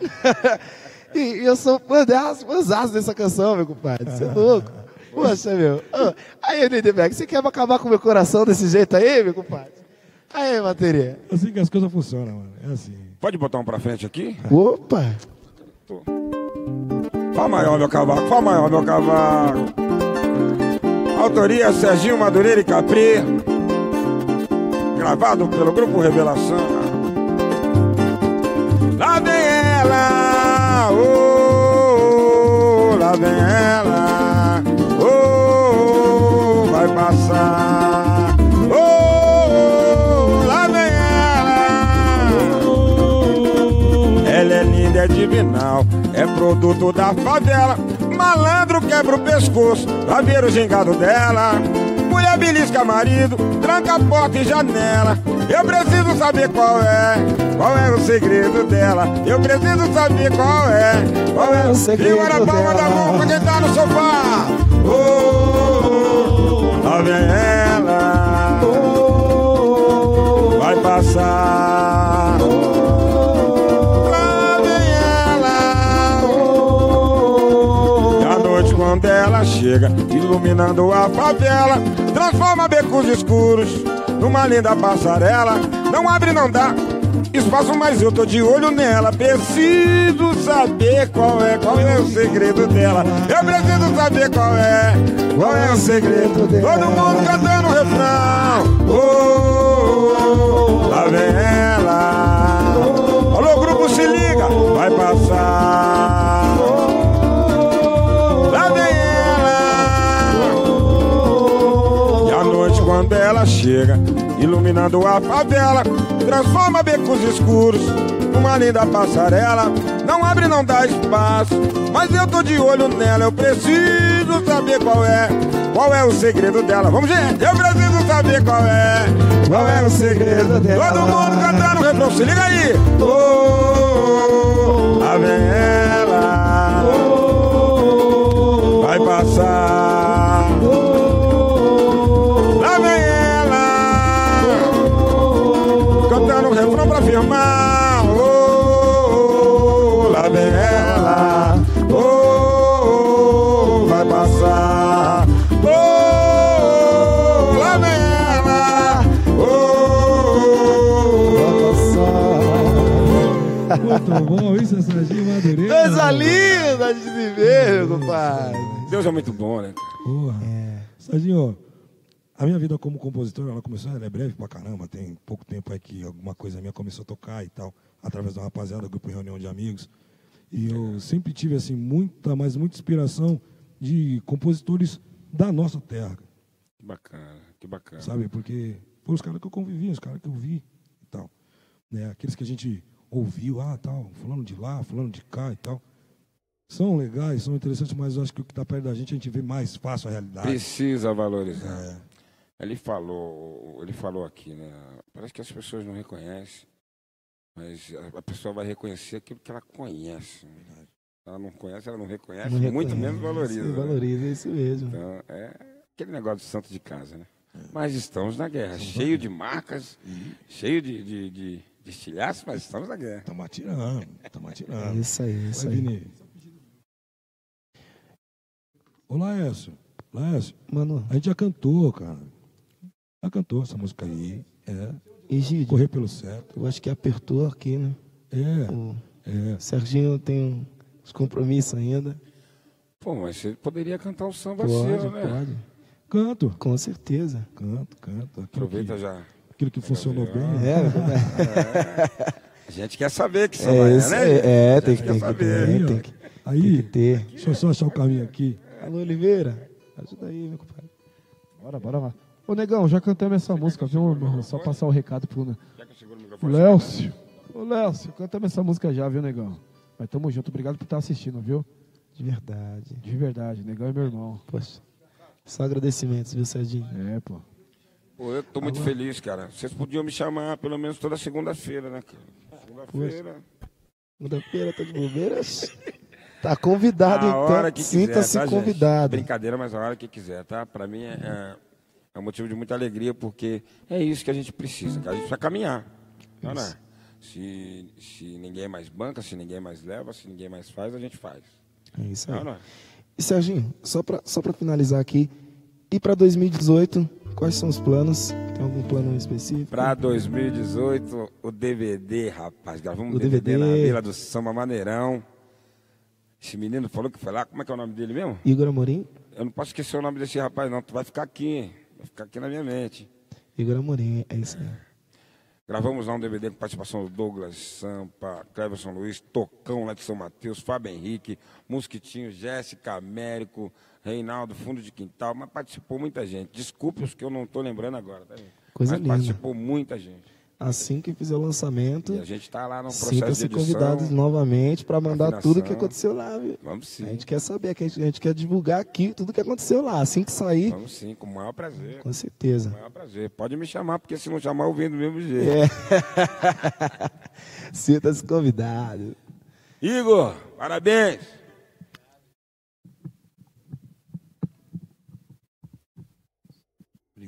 e, e eu sou fãzaço, fãzaço dessa canção, meu compadre. Você é louco. Poxa, meu. Ô, aí, Lindeberg, você quer acabar com o meu coração desse jeito aí, meu compadre? Aí, bateria. Assim que as coisas funcionam, mano. É assim. Pode botar um pra frente aqui? Opa! Fá maior, meu cavaco. Fá maior, meu cavaco. Autoria Serginho Madureira e Capri. Gravado pelo Grupo Revelação. Lá vem ela, oh, oh, lá vem ela, é é divinal, é produto da favela. Malandro quebra o pescoço pra ver o gingado dela. Mulher belisca marido, tranca porta e janela. Eu preciso saber qual é, qual é o segredo dela. Eu preciso saber qual é, qual é o segredo dela. a palma da mão pra quem tá no sofá. Oh, oh, oh, lá vem ela, vai passar. Ela chega, iluminando a favela, transforma becos escuros numa linda passarela. Não abre, não dá espaço, mas eu tô de olho nela. Preciso saber qual é, qual é o segredo dela. Eu preciso saber qual é, qual é o segredo dela. Todo mundo cantando o refrão. Oh, oh, oh, lá vem ela. Alô, grupo, se liga, vai passar. Quando ela chega, iluminando a favela, transforma becos escuros numa linda passarela. Não abre, não dá espaço, mas eu tô de olho nela. Eu preciso saber qual é, qual é o segredo dela. Vamos, gente, eu preciso saber qual é, qual é o segredo dela. Todo mundo cantando o refrão, se liga aí. Oh, lá vem ela. passar. Cantando o refrão pra afirmar. Oh, lá vem ela, oh, vai passar. Oh, lá vem ela, oh. Muito bom isso, Serginho Madureira. Coisa linda de se ver, meu compadre. Deus é muito bom, né? Porra. É. Serginho, a minha vida como compositor, ela começou, ela é breve pra caramba, tem pouco tempo aí que alguma coisa minha começou a tocar e tal, através da rapaziada, do grupo Reunião de Amigos. E eu sempre tive, assim, muita, mas muita inspiração de compositores da nossa terra, Que bacana, que bacana. sabe? Porque foram os caras que eu convivi, os caras que eu vi e tal. Né? Aqueles que a gente ouviu, ah, tal, fulano de lá, fulano de cá e tal. São legais, são interessantes, mas eu acho que o que está perto da gente, a gente vê mais fácil a realidade. Precisa valorizar. É. Ele falou, ele falou aqui, né? Parece que as pessoas não reconhecem, mas a- pessoa vai reconhecer aquilo que ela conhece. né? Ela não conhece, ela não reconhece, Não muito reconhece, menos valoriza. né? Valoriza, é isso mesmo. Então, é aquele negócio de santo de casa, né? Mas estamos na guerra, cheio de marcas, cheio de, de, de, de estilhaços, mas estamos na guerra. Estamos atirando, estamos É atirando. isso aí, é isso Vai, aí. Vini. Ô, Laércio, Laércio, Mano, a gente já cantou, cara. Já cantou essa música aí. É. e Gide, Correr pelo certo. eu acho que apertou aqui, né? É, O é. Serginho tem uns compromissos ainda. Pô, mas você poderia cantar o samba Pode, seu, né? pode. Canto, Com certeza. canto, canto. Aquilo Aproveita que, já. aquilo que funcionou bem. É, A gente quer saber que samba é, é, isso né? aí. é tem, que, tem, quer que, saber. tem, Aí, ó. tem, que, tem que Aí, ter. deixa eu só achar o caminho aqui. Alô, Oliveira, ajuda aí, meu compadre. Bora, bora lá. Ô, Negão, já cantamos essa música, viu, irmão? Só passar o recado pro né? Já que eu seguro o o microfone, Lécio. Ô, Lécio, cantamos essa música já, viu, Negão? Mas tamo junto, obrigado por estar assistindo, viu? De verdade. De verdade, Negão é meu irmão. Poxa, só agradecimentos, viu, Serginho? É, pô. Pô, eu tô muito feliz, cara. Vocês podiam me chamar pelo menos toda segunda-feira, né, cara? Segunda-feira. Segunda-feira, tá de bobeiras? Tá convidado, A hora então. que quiser, Sinta-se tá, gente? convidado. Brincadeira, mas a hora que quiser, tá? Pra mim é, é, é um motivo de muita alegria, porque é isso que a gente precisa, cara. A gente precisa caminhar. Não, né? Se, se ninguém mais banca, se ninguém mais leva, se ninguém mais faz, a gente faz. É isso aí. Não, não. E Serginho, só pra, só pra finalizar aqui, e pra 2018, quais são os planos? Tem algum plano específico? Pra 2018, o DVD, rapaz. Gravamos O um DVD, na DVD. Vila do Samba Maneirão. Esse menino falou que foi lá. Como é que é o nome dele mesmo? Igor Amorim? Eu não posso esquecer o nome desse rapaz, não. Tu vai ficar aqui. Vai ficar aqui na minha mente. Igor Amorim, é isso aí. Gravamos lá um DVD com participação do Douglas Sampa, Cleverson Luiz, Tocão lá de São Mateus, Fábio Henrique, Mosquitinho, Jéssica, Américo, Reinaldo, Fundo de Quintal, mas participou muita gente. Desculpe os que eu não estou lembrando agora, tá? Coisa mas linda. participou muita gente. Assim que fizer o lançamento, E a gente está lá no processo edição. convidados novamente para mandar tudo que aconteceu lá, viu? Vamos sim, A gente quer saber, a gente, a gente quer divulgar aqui tudo que aconteceu lá. Assim que sair, vamos sim, com o maior prazer. com Com certeza. o maior prazer. Pode me chamar, porque se não chamar, eu venho do mesmo jeito. É. Sinta-se convidado. Igor, parabéns!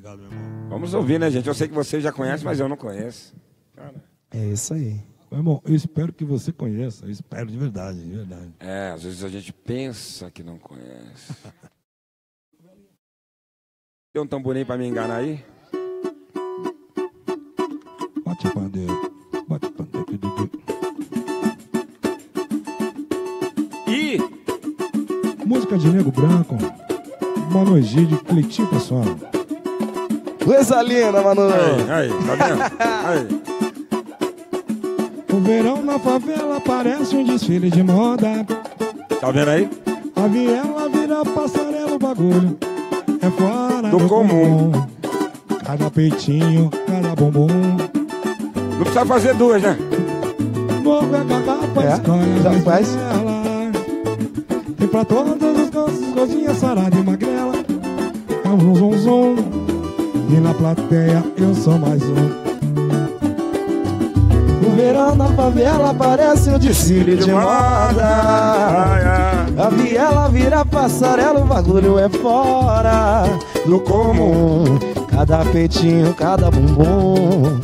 Obrigado, meu irmão. Vamos ouvir, né, gente? Eu sei que vocês já conhecem, mas eu não conheço. Cara, É isso aí. Meu irmão, eu espero que você conheça. Eu espero de verdade, de verdade. É, às vezes a gente pensa que não conhece. Tem um tamborim pra me enganar aí? Bate pandeiro. Bate pandeiro. que dudu. E Música de Nego Branco. Mano Egídio, Cleitinho Pessoal. Coisa linda, Manu. aí, aí, tá vendo? Aí. O verão na favela parece um desfile de moda. Tá vendo aí? A viela vira passarela, o bagulho é fora Do do, comum. comum. Cada peitinho, cada bumbum. Não precisa fazer duas, né? Novo é garrafa, É, escolha já faz. bela. Tem pra todos os gostos, gozinha sarada e magrela. É um zum zum zum. E na plateia eu sou mais um. O verão na favela parece um desfile de moda. A viela vira passarela, o bagulho é fora do comum. Cada peitinho, cada bumbum.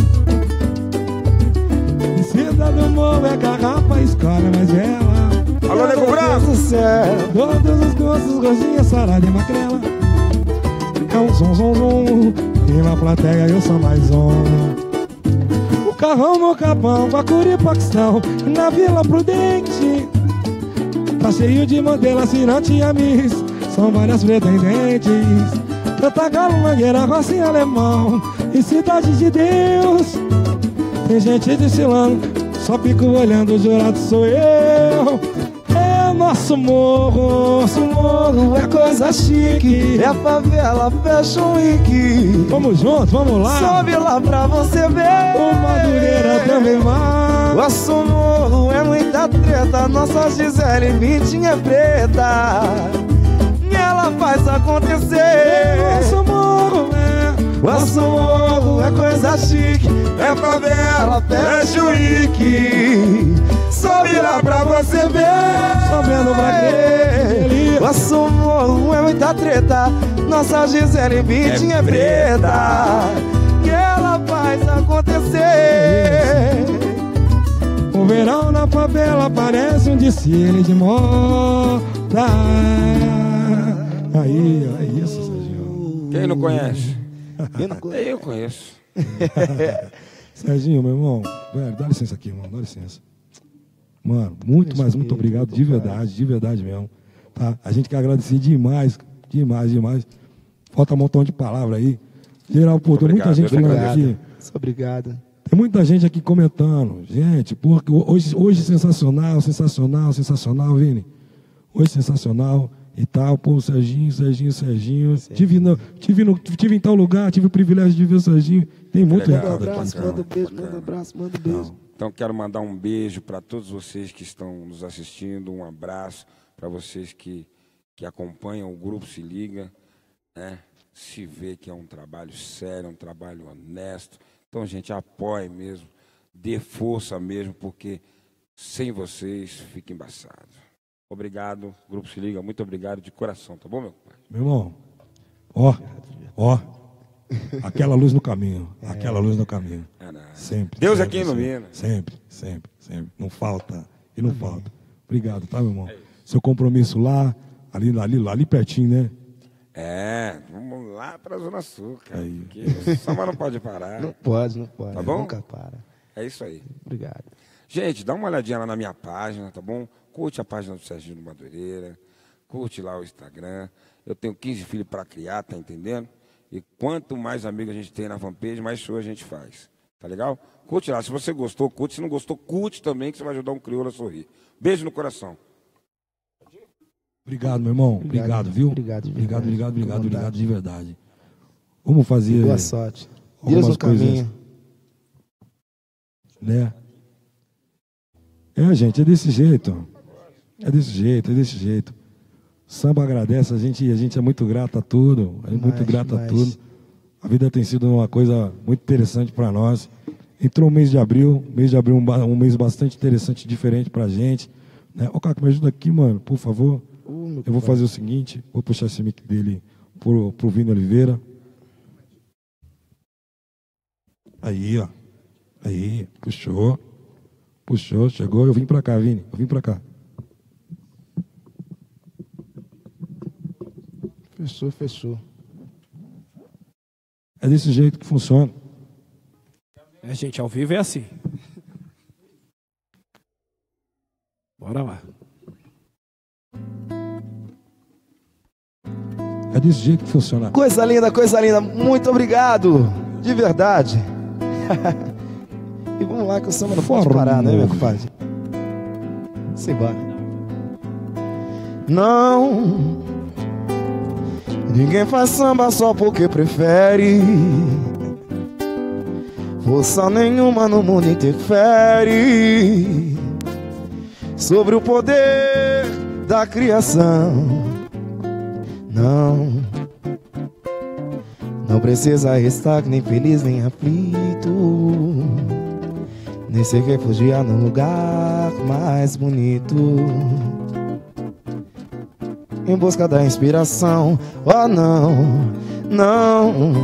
Descida do morro é garrafa, escolhe mais ela. Alô, Nego Meu Deus Branco! do céu. Todos os gostos, gostinha, sarada e magrela. É um zum zum zum, e na plateia eu sou mais um. O carrão no capão, Bacuri, Paquistão, na Vila Prudente. Tá cheio de modelo, Cirante e Amis, são várias pretendentes. Cantagalo, Mangueira, Rocinha, Alemão e Cidade de Deus. Tem gente desfilando, só fico olhando, o jurado sou eu. Nosso morro, nosso morro é coisa chique. É a favela Fashion Week. Vamos juntos, vamos lá. Sobe lá pra você ver. O Madureira também vai. Nosso morro é muita treta. Nossa Gisele Vintinha é preta. E ela faz acontecer. Nosso morro é. Nosso morro é coisa chique. É favela Fashion Week. Sobe lá pra você ver. Sabendo pra quê? Nosso morro é muita treta. Nossa Gisele Vintinha é preta. E ela faz acontecer. O verão na favela parece um desfile de moda. Aí, é isso, Serginho. Quem não conhece? Eu não conheço. Eu conheço. Serginho, meu irmão, velho, dá licença aqui, irmão, dá licença. Mano, muito, mas muito obrigado, de verdade, de verdade mesmo. Tá? A gente quer agradecer demais, demais, demais. Falta um montão de palavras aí. Geral, pô, tem muita gente falando aqui. Obrigado. Tem muita gente aqui comentando. Gente, porque hoje, hoje sensacional, sensacional, sensacional, Vini. Hoje sensacional e tal. Pô, Serginho, Serginho, Serginho. Tive, no, tive, no, tive em tal lugar, tive o privilégio de ver o Serginho. Tem muito Legal. recado aqui. abraço, manda beijo, bacana. manda abraço, manda beijo. Então quero mandar um beijo para todos vocês que estão nos assistindo, um abraço para vocês que, que acompanham o grupo Se Liga, né? Se vê que é um trabalho sério, um trabalho honesto. Então, gente, apoie mesmo, dê força mesmo, porque sem vocês fica embaçado. Obrigado, Grupo Se Liga, muito obrigado de coração, tá bom, meu pai? Meu irmão, ó, ó. Aquela luz no caminho. Aquela luz no caminho. É nada. Sempre. Deus sempre, aqui ilumina. Sempre, sempre, sempre. Não falta. E não falta. Obrigado, tá, meu irmão? Seu compromisso lá, ali, ali, ali pertinho, né? É, vamos lá para a Zona Sul, cara, Aí. porque o samba não pode parar. Não pode, não pode. Tá bom? Nunca para. É isso aí. Obrigado. Gente, dá uma olhadinha lá na minha página, tá bom? Curte a página do Serginho Madureira, curte lá o Instagram. Eu tenho 15 filhos para criar, tá entendendo? E quanto mais amigos a gente tem na fanpage, mais show a gente faz. Tá legal? Curte lá. Se você gostou, curte. Se não gostou, curte também, que você vai ajudar um crioulo a sorrir. Beijo no coração. Obrigado, meu irmão. Obrigado, Obrigado, viu? obrigado de obrigado, obrigado, obrigado, obrigado de verdade. Vamos fazer, Boa sorte. Deus no caminho. né? É, gente, é desse jeito. É desse jeito, é desse jeito. Samba agradece, a gente, a gente é muito grato a tudo, é muito grato a tudo. A vida tem sido uma coisa muito interessante para nós. Entrou o mês de abril, mês de abril um, ba- um mês bastante interessante, diferente pra gente. Né? Ô, Caco, me ajuda aqui, mano, por favor. Uh, Eu vou fazer o seguinte, vou puxar esse mic dele pro, pro Vini Oliveira. Aí, ó. Aí, puxou. Puxou, chegou. Eu vim pra cá, Vini. Eu vim pra cá. Fechou, fechou. É desse jeito que funciona. É, gente, ao vivo é assim. Bora lá. É desse jeito que funciona. Coisa linda, coisa linda. Muito obrigado. De verdade. e vamos lá que o samba não pode parar, né, meu compadre? Simbora. Não. Ninguém faz samba só porque prefere. Força nenhuma no mundo interfere sobre o poder da criação. Não, não precisa estar nem feliz nem aflito, nem se refugiar num lugar mais bonito. Em busca da inspiração. Oh não, não.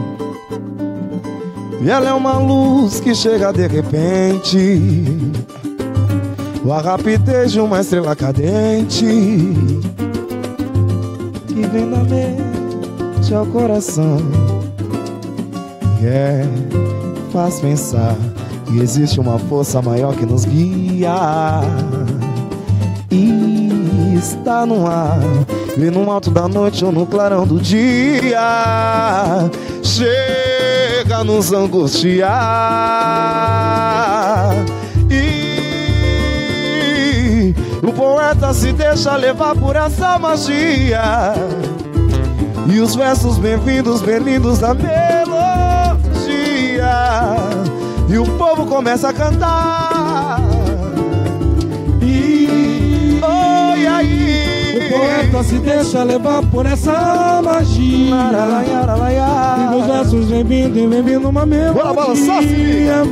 E ela é uma luz que chega de repente. O a rapidez de uma estrela cadente que vem da mente ao coração. E é, faz pensar que existe uma força maior que nos guia. E está no ar, e no alto da noite ou no clarão do dia. Chega a nos angustiar. E o poeta se deixa levar por essa magia. E os versos bem-vindos, bem lindos da melodia. E o povo começa a cantar. Poeta se deixa levar por essa magia. E nos versos vem vindo e vem vindo uma melodia. Bora balançar, filha.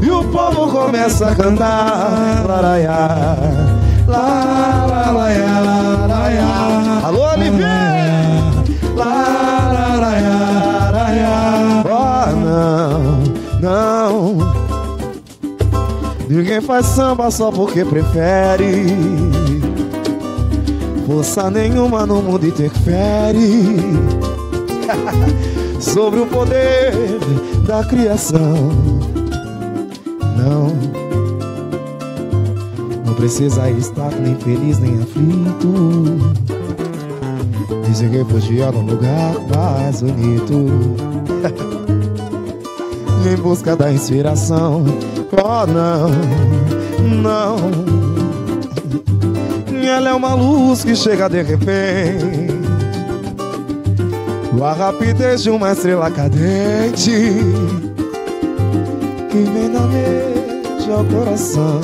E o povo começa a cantar. Laraiá. Laralaiá, laraiá. Alô, Olivier! Laralaiá, laraiá. Oh, não, não. Ninguém faz samba só porque prefere. Força nenhuma no mundo interfere sobre o poder da criação. Não, não precisa estar nem feliz nem aflito. E se refugiar num lugar mais bonito. em busca da inspiração. Oh, não, não. Ela é uma luz que chega de repente. Com a rapidez de uma estrela cadente Que vem da mente ao coração.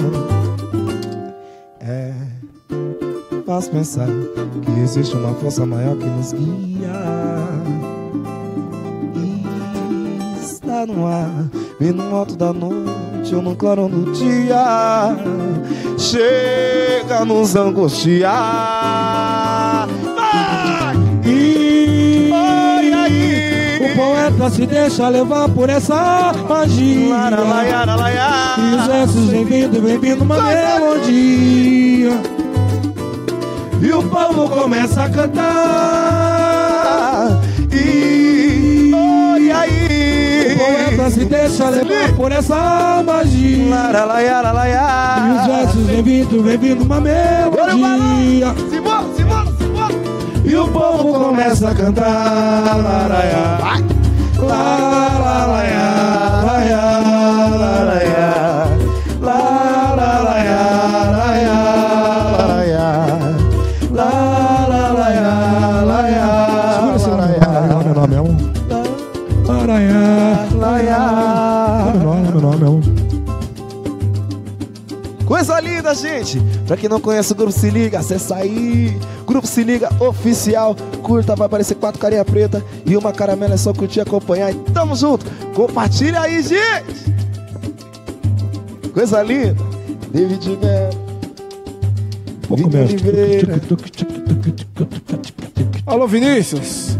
É, faz pensar que existe uma força maior que nos guia. E está no ar, bem no alto da noite ou no clarão do dia Chega a nos angustiar Vai! E Oi, aí! o poeta se deixa levar por essa magia. Laralaiá, laralaiá. E os versos e uma melodia. E o povo começa a cantar. Poeta se deixa levar por essa magia. E os versos vem vindo, vem vindo uma melodia. Simbora, simbora, simbora. E o povo começa a cantar. Laraiá, laraiá, laraiá. Gente! Pra quem não conhece o Grupo Se Liga, acessa aí. Grupo Se Liga Oficial. Curta, vai aparecer quatro carinha preta e uma caramela. É só curtir e acompanhar. E tamo junto. Compartilha aí, gente! Coisa linda. David. Oliveira. Alô, Vinícius.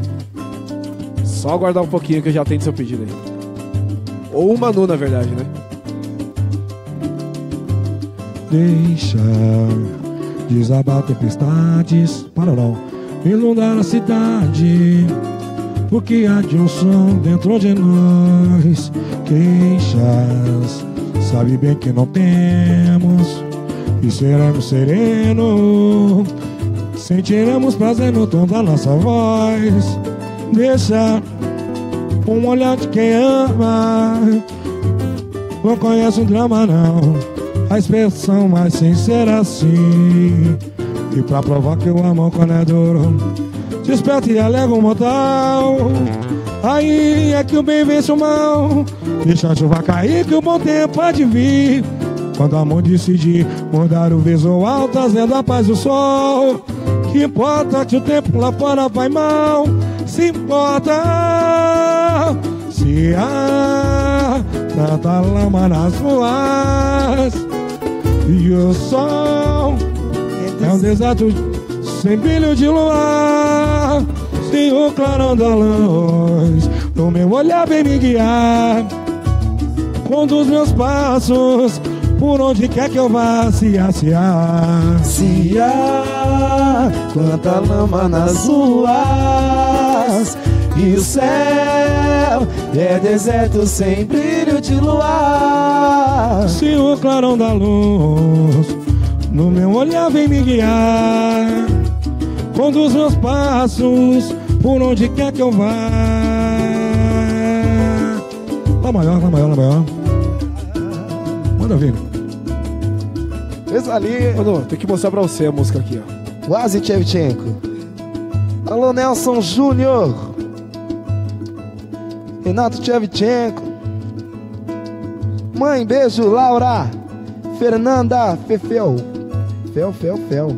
Só aguardar um pouquinho que eu já atendo seu pedido aí. Ou o Manu, na verdade, né? Deixa desabar tempestades para não inundar a cidade. Porque há de um som dentro de nós queixas. Sabe bem que não temos e seremos sereno. Sentiremos prazer no tom da nossa voz. Deixa um olhar de quem ama. Não conhece um drama não A expressão mais sincera assim E pra provar que o amor quando é duro Desperta e alega o mortal. Aí é que o bem vence o mal Deixa a chuva cair que o bom tempo há de vir. Quando o amor decidir mudar o visual Trazendo a paz do sol. Que importa que o tempo lá fora vai mal Se importa se há tanta lama nas ruas e o sol é um deserto sem brilho de luar. Se o clarão da luz no meu olhar vem me guiar, conduz meus passos por onde quer que eu vá se aciar. Se há quanta lama nas ruas e o céu é deserto sem brilho de luar. Se o clarão da luz no meu olhar vem me guiar, conduz meus passos por onde quer que eu vá. Lá maior, lá maior, lá maior. Manda ver. Esse ali, Mano, tem que mostrar pra você a música aqui, ó. Wazi Tchevchenko. Alô, Nelson Júnior. Renato Tchevchenko. Mãe, beijo, Laura. Fernanda Fefel. Fel, fel, fel.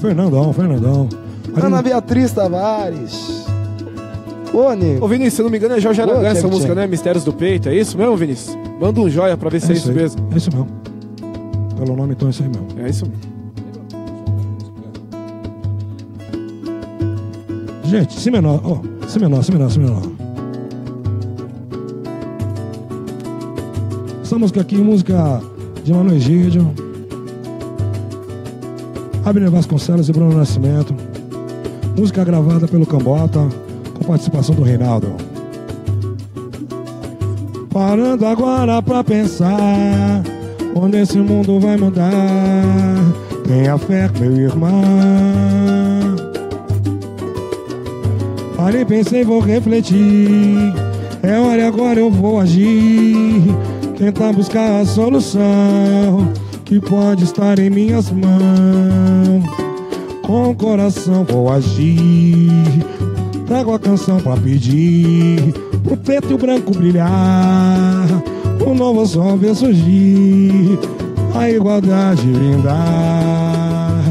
Fernandão, Fernandão. Ana Beatriz Tavares. Ô. Ô, Vinícius, se não me engano, é Jorge Aragão essa música, né? Mistérios do Peito, é isso mesmo, Vinícius? Manda um joia pra ver se é isso aí, mesmo. É isso mesmo. Pelo nome, então, é isso aí mesmo. É isso mesmo. Gente, si menor, ó. Si menor, si menor, si menor. Essa música aqui, música de Mano Egídio. Abner Vasconcelos e Bruno Nascimento. Música gravada pelo Cambota, com participação do Reinaldo. Parando agora pra pensar onde esse mundo vai mudar. Tenha fé, meu irmão. Parei, pensei, vou refletir. É hora agora eu vou agir. Tentar buscar a solução que pode estar em minhas mãos. Com o coração vou agir. Trago a canção pra pedir. Pro preto e o branco brilhar. O novo sol ver surgir. A igualdade brindar.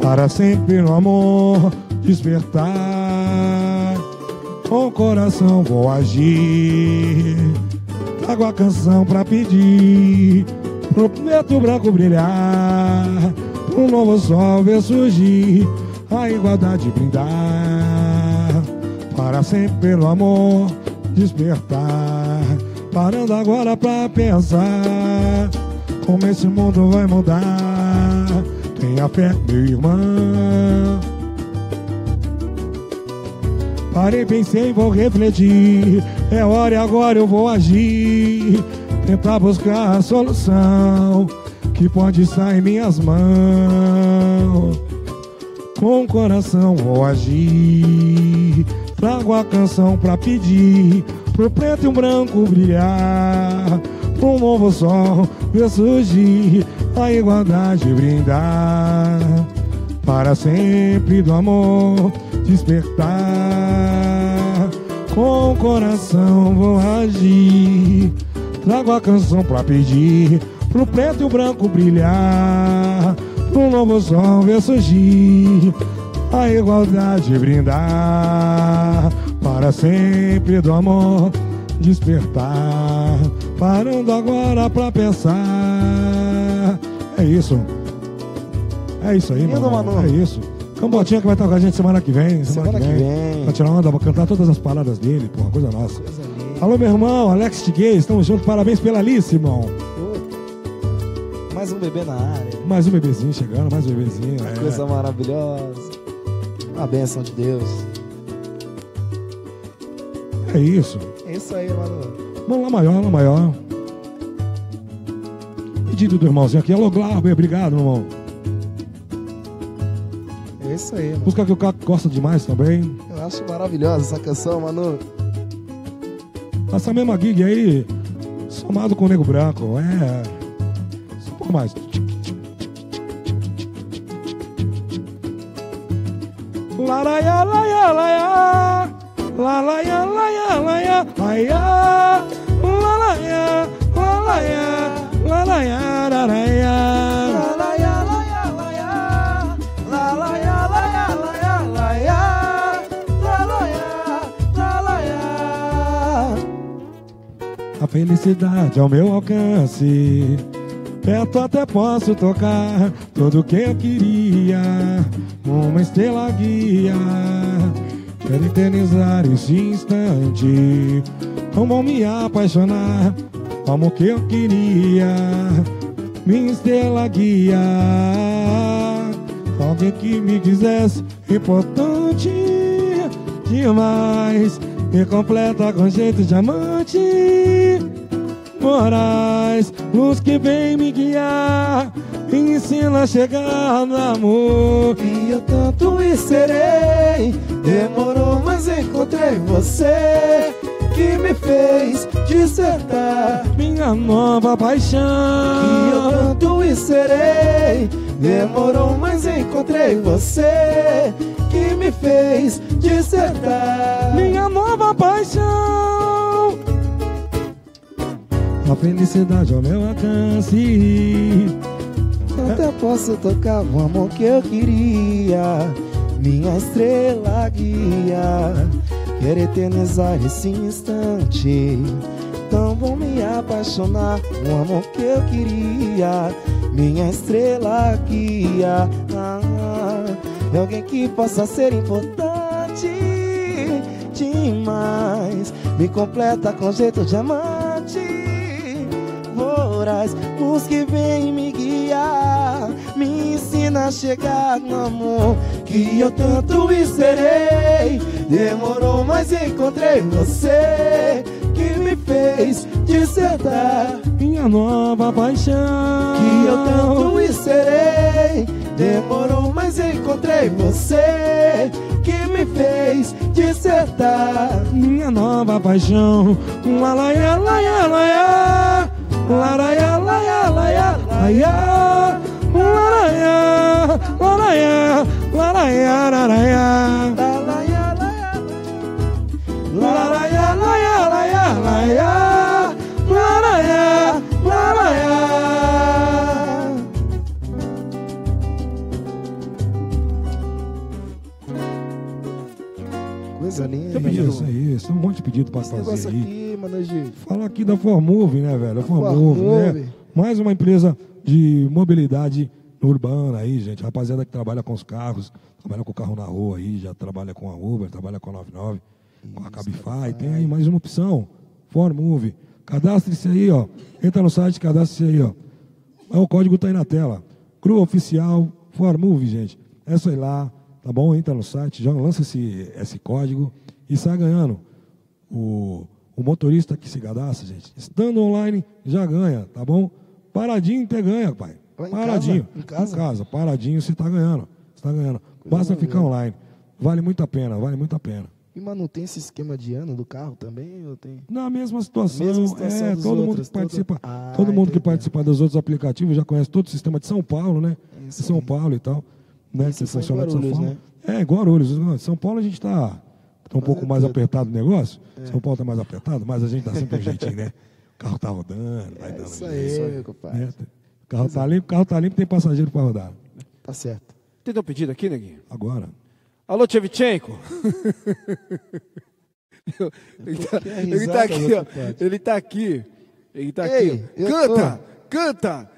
Para sempre no amor despertar. Com o coração vou agir. Trago a canção pra pedir. Pro preto branco brilhar. Um novo sol ver surgir. A igualdade brindar. Para sempre pelo amor despertar. Parando agora pra pensar. Como esse mundo vai mudar. Tenha fé, meu irmão. Parei, pensei, vou refletir. É hora e agora eu vou agir. Tentar buscar a solução que pode estar em minhas mãos. Com o coração vou agir. Trago a canção pra pedir. Pro preto e um branco brilhar. Um novo sol ver surgir. A igualdade brindar. Para sempre do amor despertar. Com o coração vou agir. Trago a canção pra pedir. Pro preto e o branco brilhar. Um novo sol ver surgir. A igualdade brindar. Para sempre do amor despertar. Parando agora pra pensar. É isso. É isso aí, Lindo, mano. Manu. É isso. Cambotinha que vai estar com a gente semana que vem. Semana, Semana que vem. Pra tirar onda, pra cantar todas as paradas dele, porra, coisa nossa. Coisa. Alô, meu irmão, Alex Tiguez, estamos juntos, parabéns pela Alice, irmão. Mais um bebê na área. Mais um bebezinho chegando, mais um bebezinho. é. Coisa maravilhosa. A bênção de Deus. É isso. É isso aí, mano. Vamos lá maior, lá maior. Pedido do irmãozinho aqui. Alô, Glauber, obrigado, meu irmão. Isso aí, mano. Música que o Caco gosta demais também. Eu acho maravilhosa essa canção, mano. Essa mesma gig aí, somado com o Nego Branco, é. Só um pouco mais. Laraia, laia, laia. Lalaia, laia, laia. Laia. Lalaia, lalaia. Lalaia, laraia. A felicidade ao meu alcance. Perto até posso tocar tudo que eu queria. Uma estrela guia. Quero eternizar esse instante. Como me apaixonar. Como que eu queria. Minha estrela guia. Alguém que me quisesse importante demais. Me completa com jeito de amante. Moraes, luz que vem me guiar, me ensina a chegar no amor. E eu tanto esperei, demorou, mas encontrei você que me fez dissertar. Minha nova paixão. E eu tanto esperei, demorou, mas encontrei você que me fez dissertar. Minha nova paixão. A felicidade ao meu alcance. Até posso tocar o amor que eu queria. Minha estrela guia. Quero eternizar esse instante. Então vou me apaixonar. O amor que eu queria. Minha estrela guia. Ah, é alguém que possa ser importante demais. Me completa com jeito de amante voraz, luz que vem me guiar, me ensina a chegar no amor que eu tanto esperei. Demorou, mas encontrei você que me fez dissertar Minha nova paixão. que eu tanto esperei. Demorou, mas encontrei você que me fez dissertar. Minha nova paixão. Lalaia, laia, laia. Laraia, laia, laia, laia. Laraia, laraia, laraia, laraia. Lalaia, laia, Laraia, laia, laia, laia. Pedido isso aí, isso um monte de pedido pra Esse fazer aí. aqui, mano, Gi. Fala aqui da Formove, né, velho? A Formove, Formove. né? Mais uma empresa de mobilidade urbana aí, gente. Rapaziada que trabalha com os carros, trabalha com o carro na rua aí, já trabalha com a Uber, trabalha com a 99, com a Cabify. Tem aí mais uma opção, Formove. Cadastre-se aí, ó. Entra no site, cadastre-se aí, ó. O código tá aí na tela. Cru Oficial Formove, gente. É só ir lá, tá bom? Entra no site, já lança esse, esse código e sai ganhando. O, o motorista que se cadastra, gente, estando online, já ganha, tá bom? Paradinho você ganha, pai. Em Paradinho. casa? Em casa? paradinho você está ganhando. Você tá ganhando. Basta maravilha. ficar online. Vale muito a pena, vale muito a pena. E mano, tem esse esquema de ano do carro também? Ou tem? Na mesma situação, Mesma situação é, todo mundo outros, que participa, todo- Ah, todo mundo que participa dos outros aplicativos já conhece todo o sistema de São Paulo, né? É São. Paulo e tal, né? Que em funciona de São Paulo. né? É, Guarulhos. São Paulo a gente está tá um pouco mais apertado o negócio. São Paulo está mais apertado, mas a gente dá sempre um jeitinho, né? O carro tá rodando, vai É dando isso aí, meu compadre. né? O carro tá limpo, o carro tá limpo, tem passageiro para rodar. Tá certo. Tem um pedido aqui, neguinho? Agora, Alô, Tchevchenko. ele, tá, que é ele risada, tá aqui, meu ó. Ele tá aqui. Ele tá Ei, aqui. Canta, canta.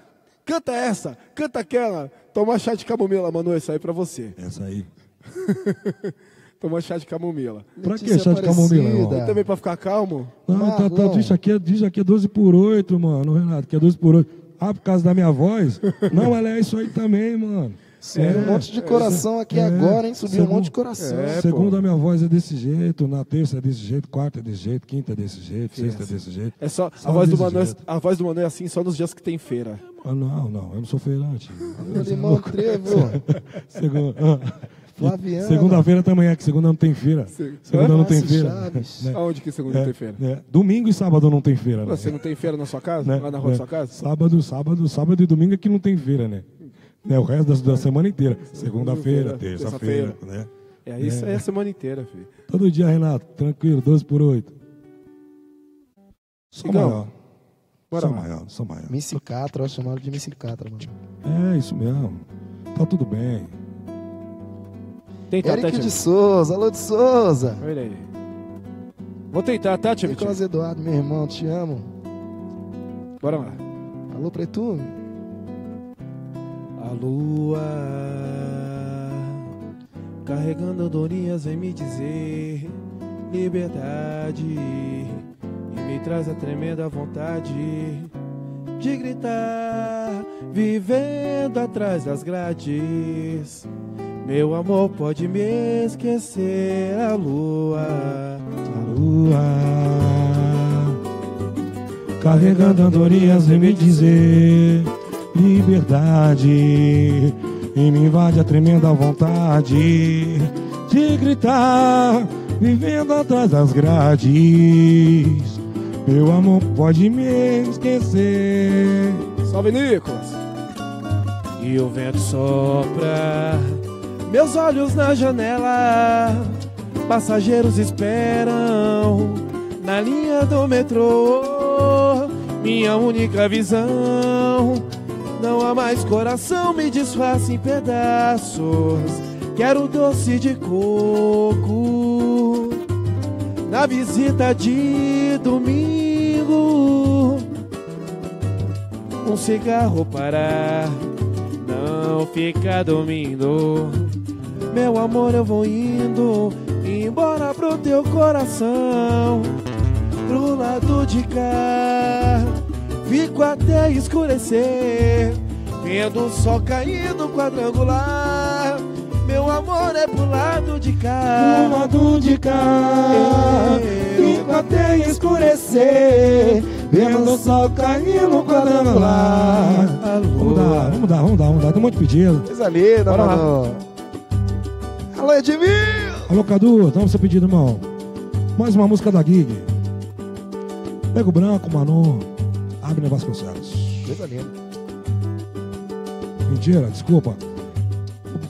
Canta essa, canta aquela. Toma chá de camomila, Manu, isso aí pra você. essa aí. Toma chá de camomila. Pra que chá de camomila, irmão? E também pra ficar calmo? Não, tá, tá, Marlon. diz aqui, é- diz aqui é 12 por 8, mano, Renato, que é 12 por 8. Ah, por causa da minha voz? Não, ela é isso aí também, mano. Subiu um monte de coração aqui é. agora, hein? Subiu um Segundo- monte de coração. É, Segundo pô. a minha voz é desse jeito, na terça é desse jeito, quarta é desse jeito, quinta é desse jeito, sexta é desse jeito. É só, Só a, voz do Manu, é- jeito. a voz do Manu é assim só nos dias que tem feira. Ah, não, não, eu não sou feirante. Meu limão trevo. Segundo- ah, Flaviana. Segunda-feira também é, que segunda não tem feira. Segunda não tem Márcio feira. Né? Aonde que segunda É, tem feira? é. Domingo e sábado não tem feira, né? Você não tem feira na sua casa? né? Lá na rua É. da sua casa? Sábado, sábado, sábado e domingo é que não tem feira, né? né? O resto da, da semana inteira. Segunda-feira, terça-feira, terça-feira. né? É isso É. aí a semana inteira, filho. Todo dia, Renato, tranquilo, 12 por 8. Só Igão, maior. bora só lá. maior, só maior. Missicatra, eu chamaram de Missicatra, mano. É isso mesmo. Tá tudo bem. Tenta, Eric Tati. de Souza, alô de Souza. Olha aí. Vou tentar, tá, Tchevchenko? Nicolas Eduardo, meu irmão, te amo. Bora lá. Alô, Pretume. A lua carregando andorinhas vem me dizer liberdade e me traz a tremenda vontade de gritar, vivendo atrás das grades. Meu amor pode me esquecer a lua. A lua carregando andorinhas vem me dizer liberdade e me invade a tremenda vontade de gritar, vivendo atrás das grades. Meu amor pode me esquecer. Salve, Nicolas! E o vento sopra, meus olhos na janela. Passageiros esperam na linha do metrô. Minha única visão. Não há mais coração, me desfaça em pedaços. Quero doce de coco na visita de domingo. Um cigarro para não ficar dormindo. Meu amor, eu vou indo embora pro teu coração, pro lado de cá. Fico até escurecer, vendo o sol cair no quadrangular. Meu amor é pro lado de cá. Do lado de cá, fico até escurecer, vendo o sol cair no quadrangular. Vamos dar, vamos dar, vamos dar, vamos dar. Tem de pedido. Coisa linda, Bora lá. Alô, Edmil! Alô, Cadu, toma seu pedido, irmão. Mais uma música da Gig. Pego Branco, Manon, Abner Vasconcelos. Coisa linda. Mentira, desculpa.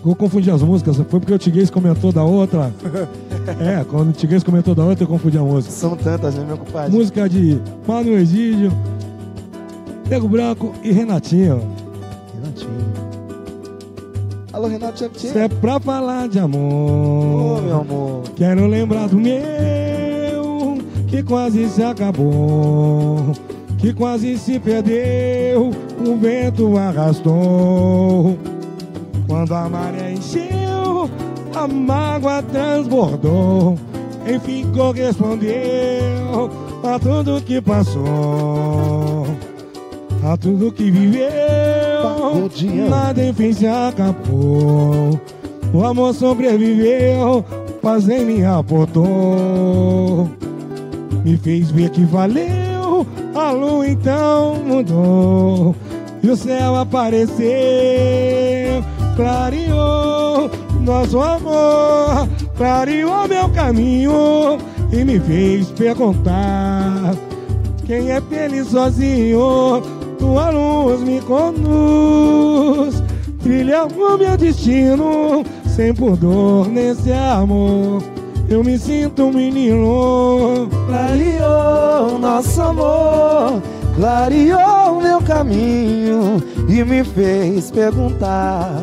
Eu confundi as músicas, foi porque o Tiguês comentou da outra. É, quando o Tiguês comentou da outra, eu confundi a música. São tantas, né, meu compadre? Música de Mano Egídio, Pego Branco e. Renatinho. Alô, Renato Chaptin. Se é pra falar de amor, meu amor. quero lembrar do meu, que quase se acabou, que quase se perdeu, o vento arrastou. Quando a maré encheu, a mágoa transbordou, enfim correspondeu a tudo que passou, a tudo que viveu. Nada enfim se acabou. O amor sobreviveu, paz em me aportou. Me fez ver que valeu, a lua então mudou. E o céu apareceu, clareou nosso amor, clareou meu caminho e me fez perguntar quem é feliz sozinho. Tua luz me conduz, trilha o meu destino, sem pudor nesse amor. Eu me sinto um menino. Clareou nosso amor, clareou meu caminho e me fez perguntar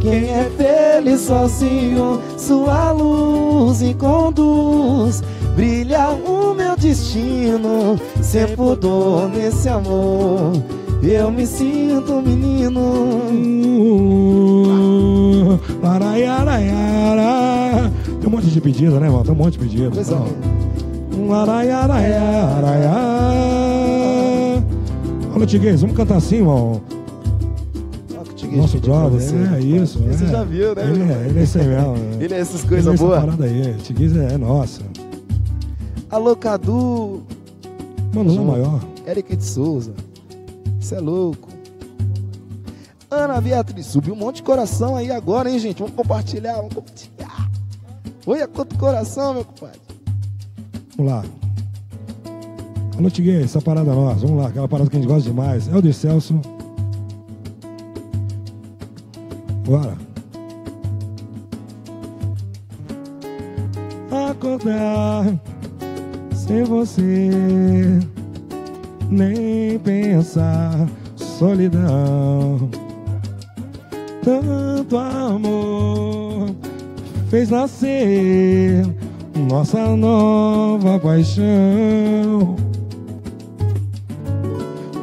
quem é feliz sozinho. Sua luz me conduz, brilha o meu destino, sem pudor nesse amor. Eu me sinto menino. Laraiaraiara. Tem um monte de pedido, né, irmão? Tem um monte de pedido. Coisa Ó. linda. Laraiaraiara. Olha, Tiguês, vamos cantar assim, irmão. Nosso brother, você, é isso. Você é. já viu, né? Ele é, ele é isso aí mesmo. né? Ele é essas Ele é coisas essa boas. parada aí. Tiguês é, é nossa. Alô, Cadu, Mano, lá maior. Eric de Souza. Você é louco. Ana Beatriz, subiu um monte de coração aí agora, hein, gente? Vamos compartilhar, vamos compartilhar. Olha quanto coração, meu compadre. Vamos lá. Alô, Tiguês, essa parada nossa. Vamos lá, aquela parada que a gente gosta demais. É o de Celso. Bora. Acordar sem você, nem pensar solidão. Tanto amor fez nascer nossa nova paixão.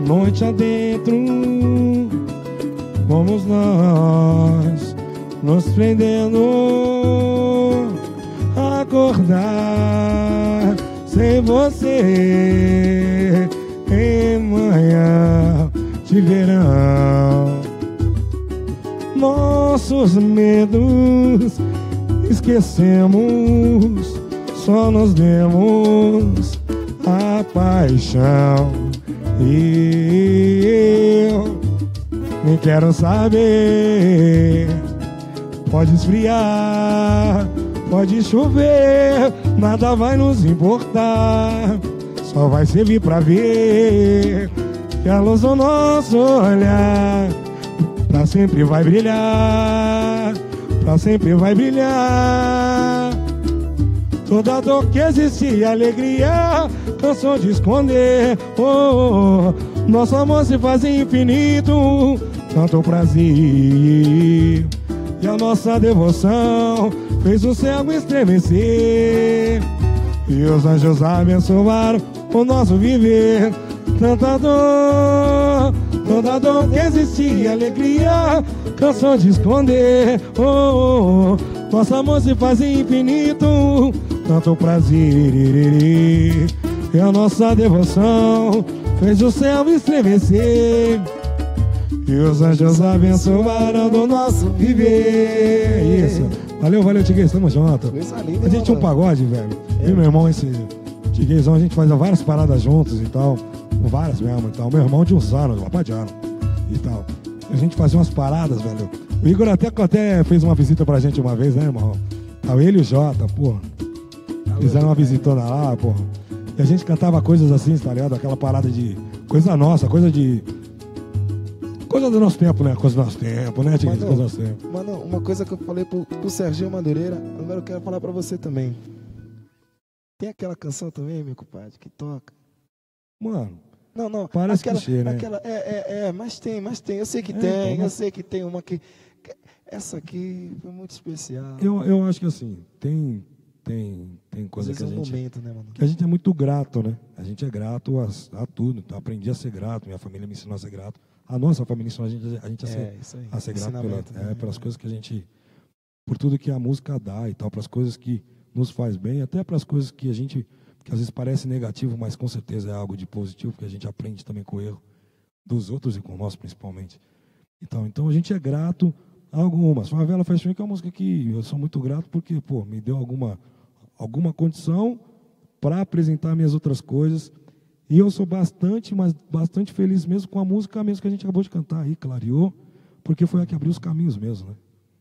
Noite adentro, fomos nós nos prendendo a acordar sem você em manhã de verão. Nossos medos esquecemos, só nos demos a paixão. E eu nem quero saber. Pode esfriar, pode chover, nada vai nos importar. Só vai servir pra ver que a luz do nosso olhar pra sempre vai brilhar, pra sempre vai brilhar. Toda dor que existe, alegria, cansou de esconder. Oh, oh. Nosso amor se faz infinito, tanto prazer. E a nossa devoção fez o céu estremecer. E os anjos abençoaram o nosso viver. Tanta dor, toda dor que existia, alegria, cansou de esconder. Oh, oh, oh. Nosso amor se faz infinito, tanto prazer. E a nossa devoção fez o céu estremecer. E os anjos abençoaram do nosso viver. Isso. Valeu, valeu, Tiguez. Tamo junto. A gente tinha um pagode, velho. E meu irmão, esse Tiguezão, a gente fazia várias paradas juntos e tal. Várias mesmo e tal. Meu irmão de uns anos, de ano e tal. A gente fazia umas paradas, velho. O Igor até, até fez uma visita pra gente uma vez, né, irmão? Tava ele e o Jota, porra. Fizeram uma visitona lá, porra. E a gente cantava coisas assim, tá ligado? Aquela parada de. Coisa nossa, coisa de. Coisa do nosso tempo, né? Coisa do nosso tempo, né? Mano, Coisa do nosso tempo. Mano, uma coisa que eu falei pro, pro Serginho Madureira, agora eu quero falar pra você também. Tem aquela canção também, meu compadre, que toca. Mano, Não, não. Parece aquela, clichê, né? aquela, é, é, é, mas tem, mas tem. Eu sei que É, tem, então, eu sei que tem uma que. Essa aqui foi muito especial. eu, eu acho que assim, tem, tem, tem coisa que a é um gente. momento, né, mano? que a gente é muito grato, né? A gente é grato a, a tudo. Então, aprendi a ser grato, minha família me ensinou a ser grato. A nossa família ensinou a gente, a gente a ser, É, aí. a ser grato pela, Ensinamento, é, né? pelas coisas que a gente. Por tudo que a música dá e tal, pelas coisas que nos faz bem, até pelas coisas que a gente. que às vezes parece negativo, mas com certeza é algo de positivo, porque a gente aprende também com o erro dos outros e com nosso principalmente. Então, então a gente é grato a algumas. Favela Fast Week é uma música que eu sou muito grato porque, pô, me deu alguma, alguma condição para apresentar minhas outras coisas. E eu sou bastante, mas bastante feliz mesmo com a música mesmo que a gente acabou de cantar aí, clareou, porque foi a que abriu os caminhos mesmo, né?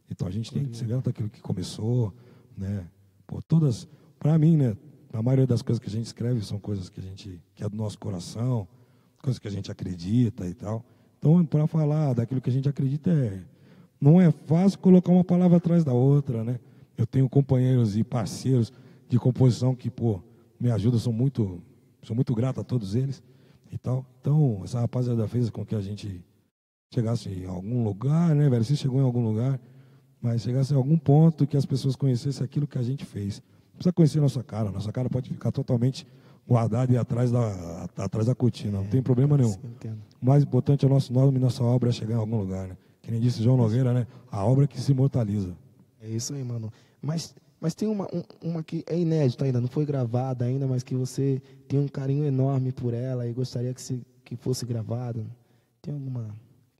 Então a gente tem que ser grato àquilo que começou, né? Pô, todas, para mim, né? A maioria das coisas que a gente escreve são coisas que a gente, que é do nosso coração, coisas que a gente acredita e tal. Então, para falar daquilo que a gente acredita, é, não é fácil colocar uma palavra atrás da outra, né? Eu tenho companheiros e parceiros de composição que, pô, me ajudam, sou muito, sou muito grato a todos eles e tal. Então, essa rapaziada fez com que a gente chegasse em algum lugar, né, velho? Se chegou em algum lugar, mas chegasse em algum ponto que as pessoas conhecessem aquilo que a gente fez. Não precisa conhecer nossa cara, nossa cara pode ficar totalmente guardada e atrás da, atrás da cortina, não tem problema nenhum. Entendo. O mais importante é o nosso nome e nossa obra chegar em algum lugar, né? Que nem disse João Nogueira, né? A obra que se imortaliza. É isso aí, mano. Mas, mas tem uma, um- uma que é inédita ainda, não foi gravada ainda, mas que você tem um carinho enorme por ela e gostaria que, se, que fosse gravada. Tem alguma.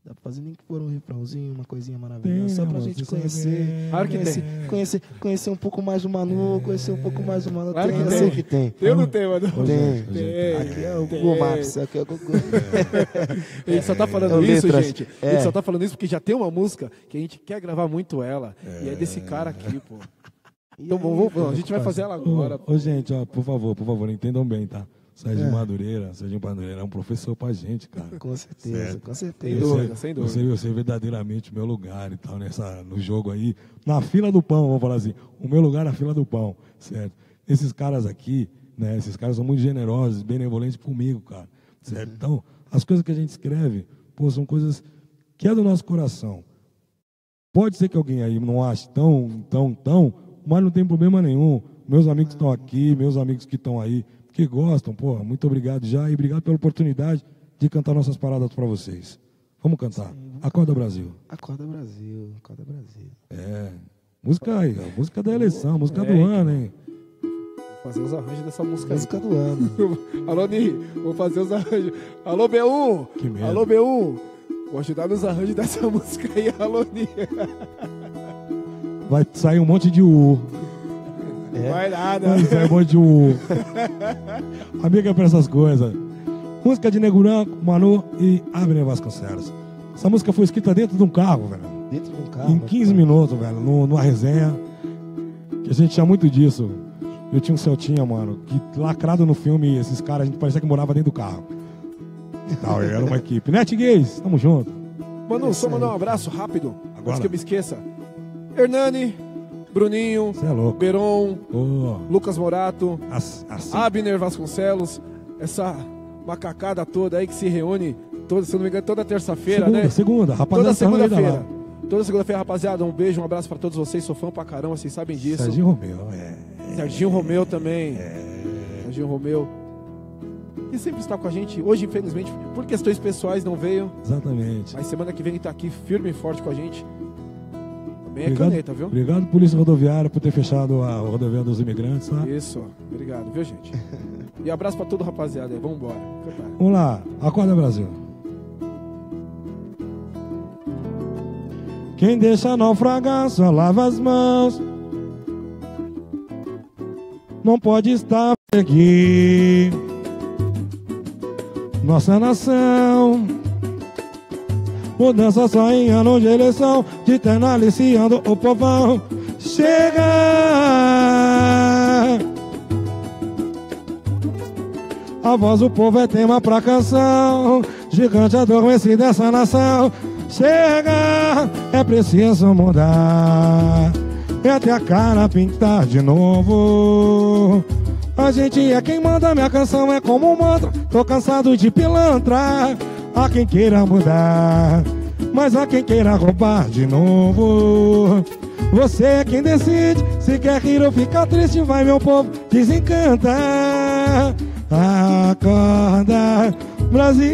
Dá pra fazer nem que for um refrãozinho, uma coisinha maravilhosa, só pra gente conhecer. Claro que conhecer, tem. conhecer, conhecer um pouco mais do Manu, conhecer um pouco mais do Manu. Claro tem, que eu tem. sei que tem. Eu não tenho, mano. Tem. Tem. Aqui é o Tem. Google Maps, aqui é o Google. Ele só tá falando É o isso, letras. gente. É. Ele só tá falando isso porque já tem uma música que a gente quer gravar muito ela. E é desse cara aqui, pô. Então, vamos, vamos, a gente vai fazer ela agora. Ô, ô, gente, ó, por favor, por favor, entendam bem, tá? Sérgio É. Madureira, Sérgio Madureira é um professor pra gente, cara. Com certeza, Certo. com Sem certeza. dúvida, sem dúvida. Você, você é verdadeiramente o meu lugar e tal, nessa, no jogo aí. Na fila do pão, vamos falar assim. O meu lugar na fila do pão, certo? Esses caras aqui, né? Esses caras são muito generosos, benevolentes comigo, cara. Certo? Então, as coisas que a gente escreve, pô, são coisas que é do nosso coração. Pode ser que alguém aí não ache tão, tão, tão, mas não tem problema nenhum. Meus amigos estão aqui, meus amigos que estão aí, que gostam, pô, muito obrigado já e obrigado pela oportunidade de cantar nossas paradas para vocês. Vamos cantar. Acorda Brasil. Acorda Brasil, Acorda Brasil. É. Música aí, ó, música da eleição, música do É, então. ano, hein? Vou fazer os arranjos dessa música aí. Música do ano. Alô, Ni, vou fazer os arranjos. Alô, B1! Que medo. Alô, B1! Vou ajudar nos arranjos dessa música aí, alô, Ni. Vai sair um monte de U. É. Vai nada. Sair um monte de U. Amiga pra essas coisas. Música de Nego Branco, Manu e Abner Vasconcelos. Essa música foi escrita dentro de um carro, velho. Dentro de um carro. Em 15 minutos, velho, no- numa resenha. Que a gente tinha muito disso. Eu tinha um Celtinha, mano, que lacrado no filme, esses caras, a gente parecia que morava dentro do carro. E tal, era uma equipe. Net Gays, tamo junto. Manu, só mandar um abraço rápido. Agora. Antes que eu me esqueça. Hernani, Bruninho, é. Beron, Ô, Lucas Morato, ass- assim, Abner Vasconcelos, essa macacada toda aí que se reúne, toda, se não me engano, toda terça-feira, né? segunda, rapaziada. Toda tá segunda-feira. Toda segunda-feira, rapaziada, um beijo, um abraço pra todos vocês. Sou fã pra caramba, vocês sabem disso. Serginho Romeu, é. Serginho Romeu também. Serginho Romeu. E sempre está com a gente. Hoje, infelizmente, por questões pessoais não veio. Exatamente. Mas semana que vem ele tá aqui firme e forte com a gente. Obrigado, caneta, viu? Obrigado, Polícia Rodoviária, por ter fechado a rodovia dos imigrantes, tá? Isso, obrigado, viu, gente? E abraço pra todo rapaziada aí. Vamos embora. Vamos lá, acorda Brasil. Quem deixa naufragar só lava as mãos. Não pode estar aqui. Nossa nação. Mudança ano de eleição. De terno aliciando o povão. Chega! A voz do povo é tema pra canção. Gigante adormecido dessa nação. Chega, é preciso mudar. É ter a cara pintar de novo. A gente é quem manda, minha canção é como um mantra. Tô cansado de pilantra. Há quem queira mudar, mas há quem queira roubar de novo. Você é quem decide se quer rir ou ficar triste. Vai, meu povo, desencanta. Acorda, Brasil.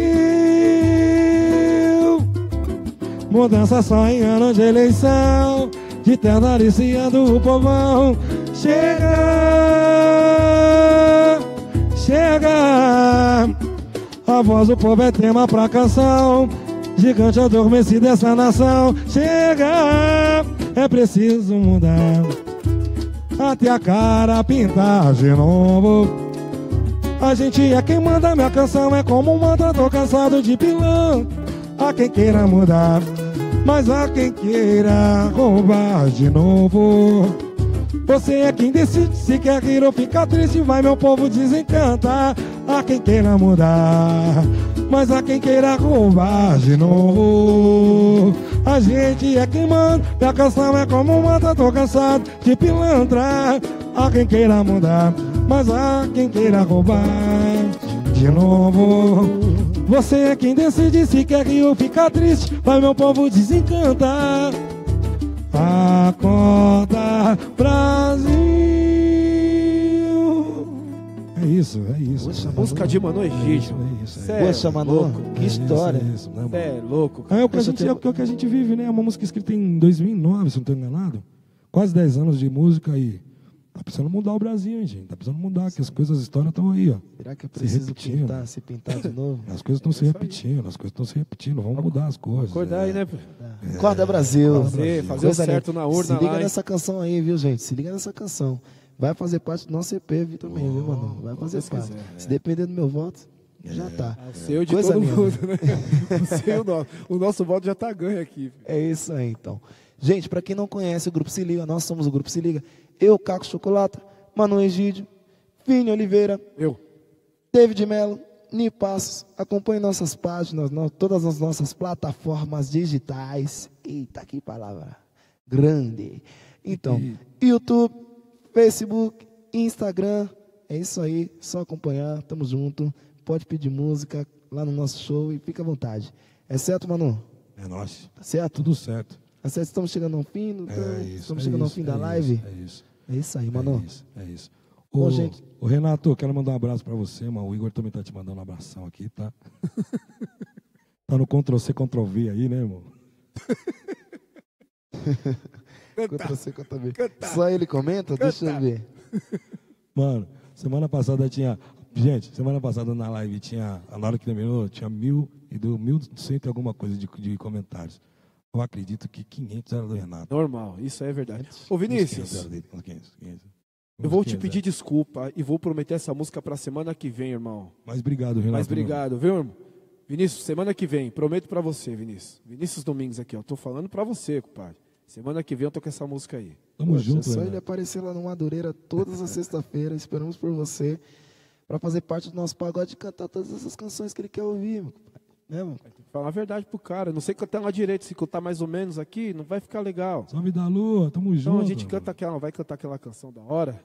Mudança só em ano de eleição. De terno aliciando o povão. Chega, chega. A voz do povo é tema pra canção. Gigante adormecido dessa nação. Chega, é preciso mudar. Até a cara pintar de novo. A gente é quem manda, minha canção é como um mantra. Cansado de pilão. Há quem queira mudar, mas há quem queira roubar de novo. Você é quem decide se quer rir ou ficar triste. Vai, meu povo, desencanta. Há quem queira mudar, mas há quem queira roubar de novo. A gente é quem manda, minha canção é como mantra. Tô cansado de pilantra. Há quem queira mudar, mas há quem queira roubar de novo. Você é quem decide se quer rir ou ficar triste. Vai, meu povo, desencanta. Acorda, Brasil. É isso, é isso. Poxa, é Música de Mano É isso, Egídio. é isso. É, é Poxa, Manu, louco. que história. É isso, né, mano? Cê é louco. Ah, é o que a Poxa, gente, tem- é o que a gente vive, né? É uma música escrita em 2009, se não estou enganado. Quase 10 anos de música e tá precisando mudar o Brasil, hein, gente? Tá precisando mudar, que as coisas, as histórias estão aí, ó. Será que eu Se preciso repetindo. pintar, se pintar de novo? As coisas estão se repetindo, as coisas estão se repetindo. Vamos mudar as coisas. Acordar é. aí, né? Acorda Brasil. Fazer, fazer o certo na urna Se liga lá. hein? nessa canção aí, viu, gente? Se liga nessa canção. Vai fazer parte do nosso EP também, viu, mano? Vai fazer parte. quiser. Se depender do meu voto, já tá. O seu de Coisa todo linda. mundo, né? O seu, nosso. O nosso voto já tá ganho aqui. filho. É isso aí, então. Gente, pra quem não conhece o Grupo Se Liga, nós somos o Grupo Se Liga. Eu, Caco Chocolata, Manu Egídio, Vini Oliveira, Eu. David Mello, Ni Passos. Acompanhe nossas páginas, no- todas as nossas plataformas digitais. Eita, que palavra grande. Então, YouTube, Facebook, Instagram. É isso aí, só acompanhar, tamo junto. Pode pedir música lá no nosso show e fica à vontade. É certo, Manu? É nóis. Tá certo? Tudo certo. Tá certo? Estamos chegando ao fim, não É tamo? isso. estamos é chegando ao isso, fim é da isso, live. É isso. É isso aí, Manu. É isso. É isso. Bom, Ô, gente. ô, Renato, quero mandar um abraço pra você, mano. O Igor também tá te mandando um abração aqui, tá? tá no Ctrl C, Ctrl V aí, né, irmão? Contra C, contra B. Canta. Só ele comenta? Deixa eu ver. Mano, semana passada tinha. Gente, semana passada na live tinha. Na hora que terminou, tinha mil e deu mil cento e alguma coisa de, de comentários. Eu acredito que 500 era do Renato. Normal, isso é verdade. Ô, 500 Vinícius, era dele, uns 500, 500. eu vou te 500 pedir era. desculpa e vou prometer essa música pra semana que vem, irmão. Mas obrigado, Renato. Mas obrigado, viu, irmão? Vinícius, semana que vem, prometo pra você, Vinícius. Vinícius Domingos aqui, ó. Tô falando pra você, compadre. Semana que vem eu tô com essa música aí. Tamo Poxa, junto, é só ele Renato. aparecer lá no Madureira todas as sextas-feiras. Esperamos por você. Pra fazer parte do nosso pagode e cantar todas essas canções que ele quer ouvir, meu. Né, mano? Tem que falar a verdade pro cara. Eu Não sei cantar lá direito, se cantar mais ou menos aqui, não vai ficar legal. Salve da lua, tamo Então junto. a gente canta aquela, vai cantar aquela canção da hora,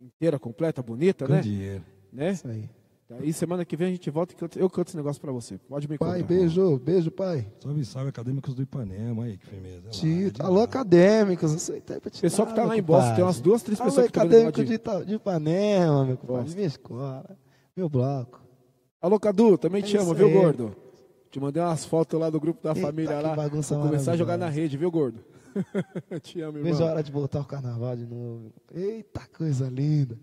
inteira, completa, bonita, né? Candeeiro. né? Isso aí. Daí semana que vem a gente volta e canta- eu canto esse negócio pra você. Pode me Pai, contar. beijo, beijo, pai. Salve, salve, acadêmicos do Ipanema. Aí, que firmeza. Lá, Tito, é alô, acadêmicos, eu sou intérprete. Pessoal que tá lá em Boston, tem umas duas, três Alô, pessoas que acadêmico de... de, Ita- de Ipanema, meu compadre. Bosta. Minha escola, meu bloco. Alô, Cadu, também É te amo, viu, gordo? Te mandei umas fotos lá do grupo da Eita, família lá. bagunça Vou começar a jogar na rede, viu, gordo? te amo, Vejo a irmão. hora de voltar ao carnaval de novo. Eita, coisa linda.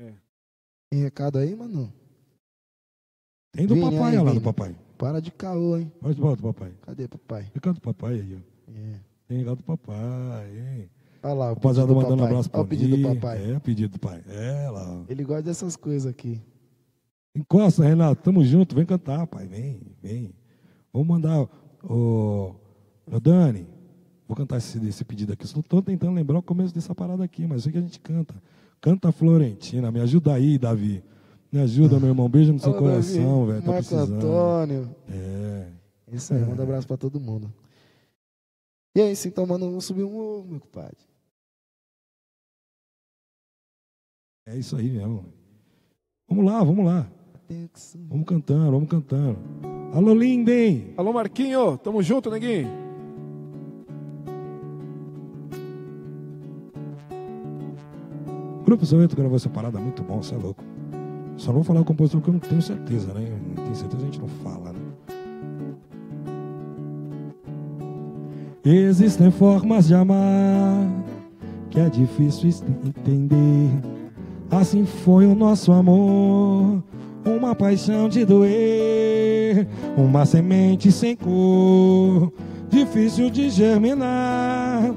É. Tem recado aí, mano? Tem do Vini, papai, aí, olha lá do Vini. papai. Para de caô, hein? Volta do papai. Cadê, papai? Recado do papai aí, ó. É. Tem recado do papai, hein? Olha lá, o Rapaziada pedido do mandando um papai. abraço pra Olha o pedido do mim. papai. É, pedido do pai. É, lá. ó. Ele gosta dessas coisas aqui. Encosta, Renato. Tamo junto. Vem cantar, pai. Vem, vem. Vamos mandar o. Ô, Dani, vou cantar esse, esse pedido aqui. Só tô tentando lembrar o começo dessa parada aqui, mas sei que a gente canta. Canta Florentina. Me ajuda aí, Davi. Me ajuda, meu irmão. Beijo no seu Alô, coração, velho. Tá Marco precisando. Antônio. É. Isso aí, manda um abraço pra todo mundo. E aí, sim, então, mano, vamos subir um ovo, meu compadre. É isso aí mesmo. Vamos lá, vamos lá. Vamos cantando, vamos cantando. Alô, Linden. Alô, Marquinho, tamo junto, neguinho. O Grupo Soweto gravou essa parada muito bom, você é louco. Só não vou falar o compositor porque eu não tenho certeza, né? Não tenho certeza, a gente não fala, né? Existem formas de amar que é difícil entender. Assim foi o nosso amor, uma paixão de doer, uma semente sem cor, difícil de germinar.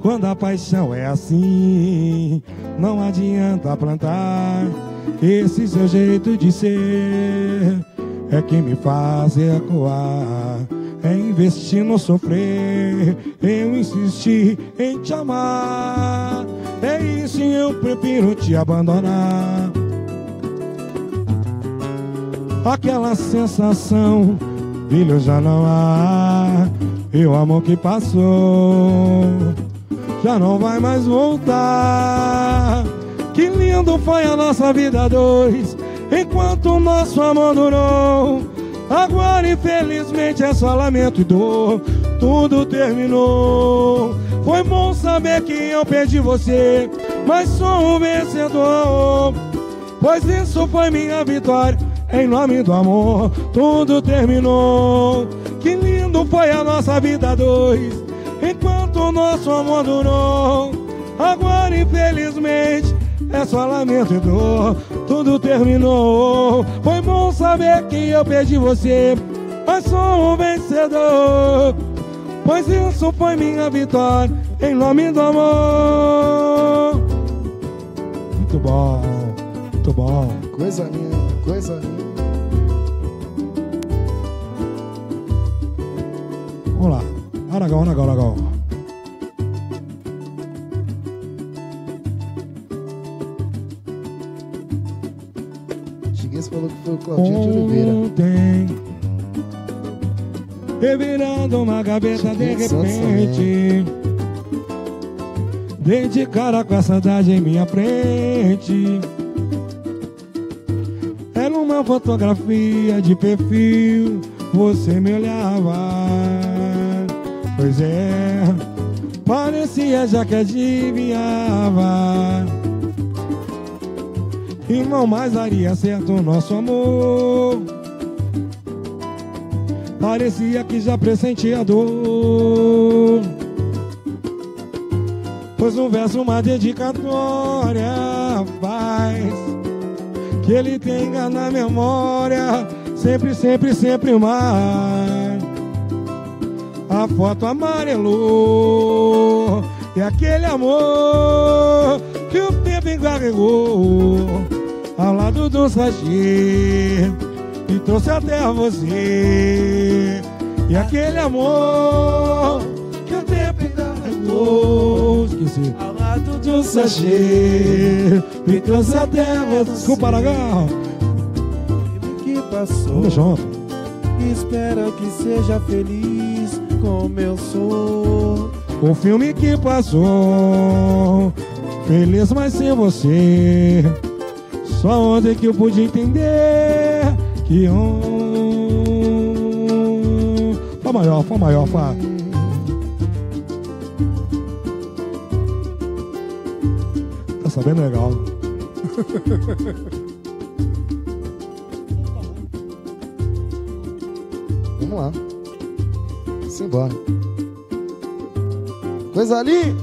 Quando a paixão é assim, não adianta plantar. Esse seu jeito de ser é que me faz ecoar. É investir no sofrer, eu insisti em te amar. É isso, eu prefiro te abandonar. Aquela sensação, filho, já não há. E o amor que passou já não vai mais voltar. Que lindo foi a nossa vida dois, enquanto o nosso amor durou. Agora, infelizmente, é só lamento e dor. Tudo terminou. Foi bom saber que eu perdi você, mas sou um vencedor. Pois isso foi minha vitória, em nome do amor, tudo terminou. Que lindo foi a nossa vida dois, enquanto o nosso amor durou. Agora, infelizmente, é só lamento e dor, tudo terminou. Foi bom saber que eu perdi você, mas sou um vencedor. Pois isso foi minha vitória, em nome do amor. Muito bom, muito bom. Coisa linda, coisa linda. Vamos lá. Aragão, Aragão, Aragão. Chiguez falou que foi o Claudinho de Oliveira. Ontem, revirando uma gaveta de Santos repente, dei de cara com a saudade em minha frente. Era uma fotografia de perfil, você me olhava. Pois é, parecia já que adivinhava. E não mais daria certo o nosso amor. parecia que já pressentia dor. Pois um verso, uma dedicatória faz que ele tenha na memória sempre, sempre, sempre mais. A foto amarelou e aquele amor que o tempo encarregou ao lado do sachê e trouxe até você. E aquele amor que o tempo encarregou, esqueci, Ao lado do sachê me trouxe até você. Desculpa, Aragão. que passou. Vamos. Espero que seja feliz como eu sou. O filme que passou, feliz mas sem você. Só ontem que eu pude entender que um. Fá maior, fá maior, fá. Tá sabendo legal. Vamos lá. Simbora. Coisa ali.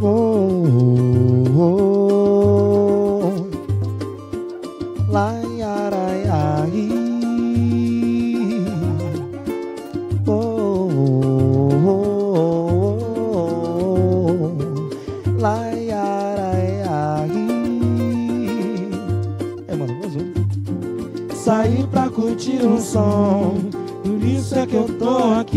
Oh, oh, oh. Lá, yara, yai. Oh, oh, oh. Lá, yara, yai. É, junto. Saí pra curtir um som, por isso é que eu tô aqui.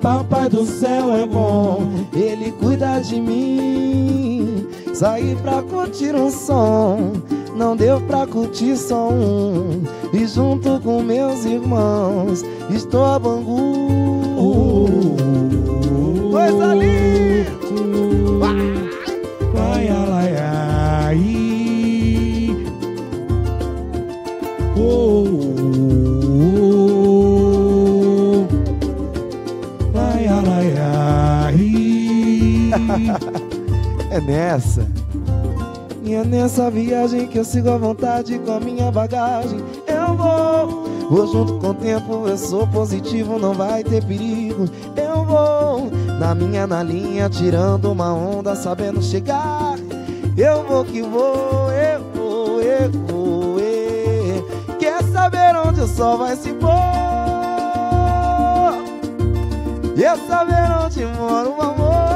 Papai do céu é bom, ele cuida de mim. Saí pra curtir um som, não deu pra curtir só um. E junto com meus irmãos, estou a Bangu. Coisa linda! É nessa viagem que eu sigo à vontade com a minha bagagem. Eu vou, vou junto com o tempo, eu sou positivo, não vai ter perigo. Eu vou, na minha na linha, tirando uma onda, sabendo chegar. Eu vou que vou, eu vou, eu vou, eu. Quer saber onde o sol vai se pôr? Quer saber onde mora o amor?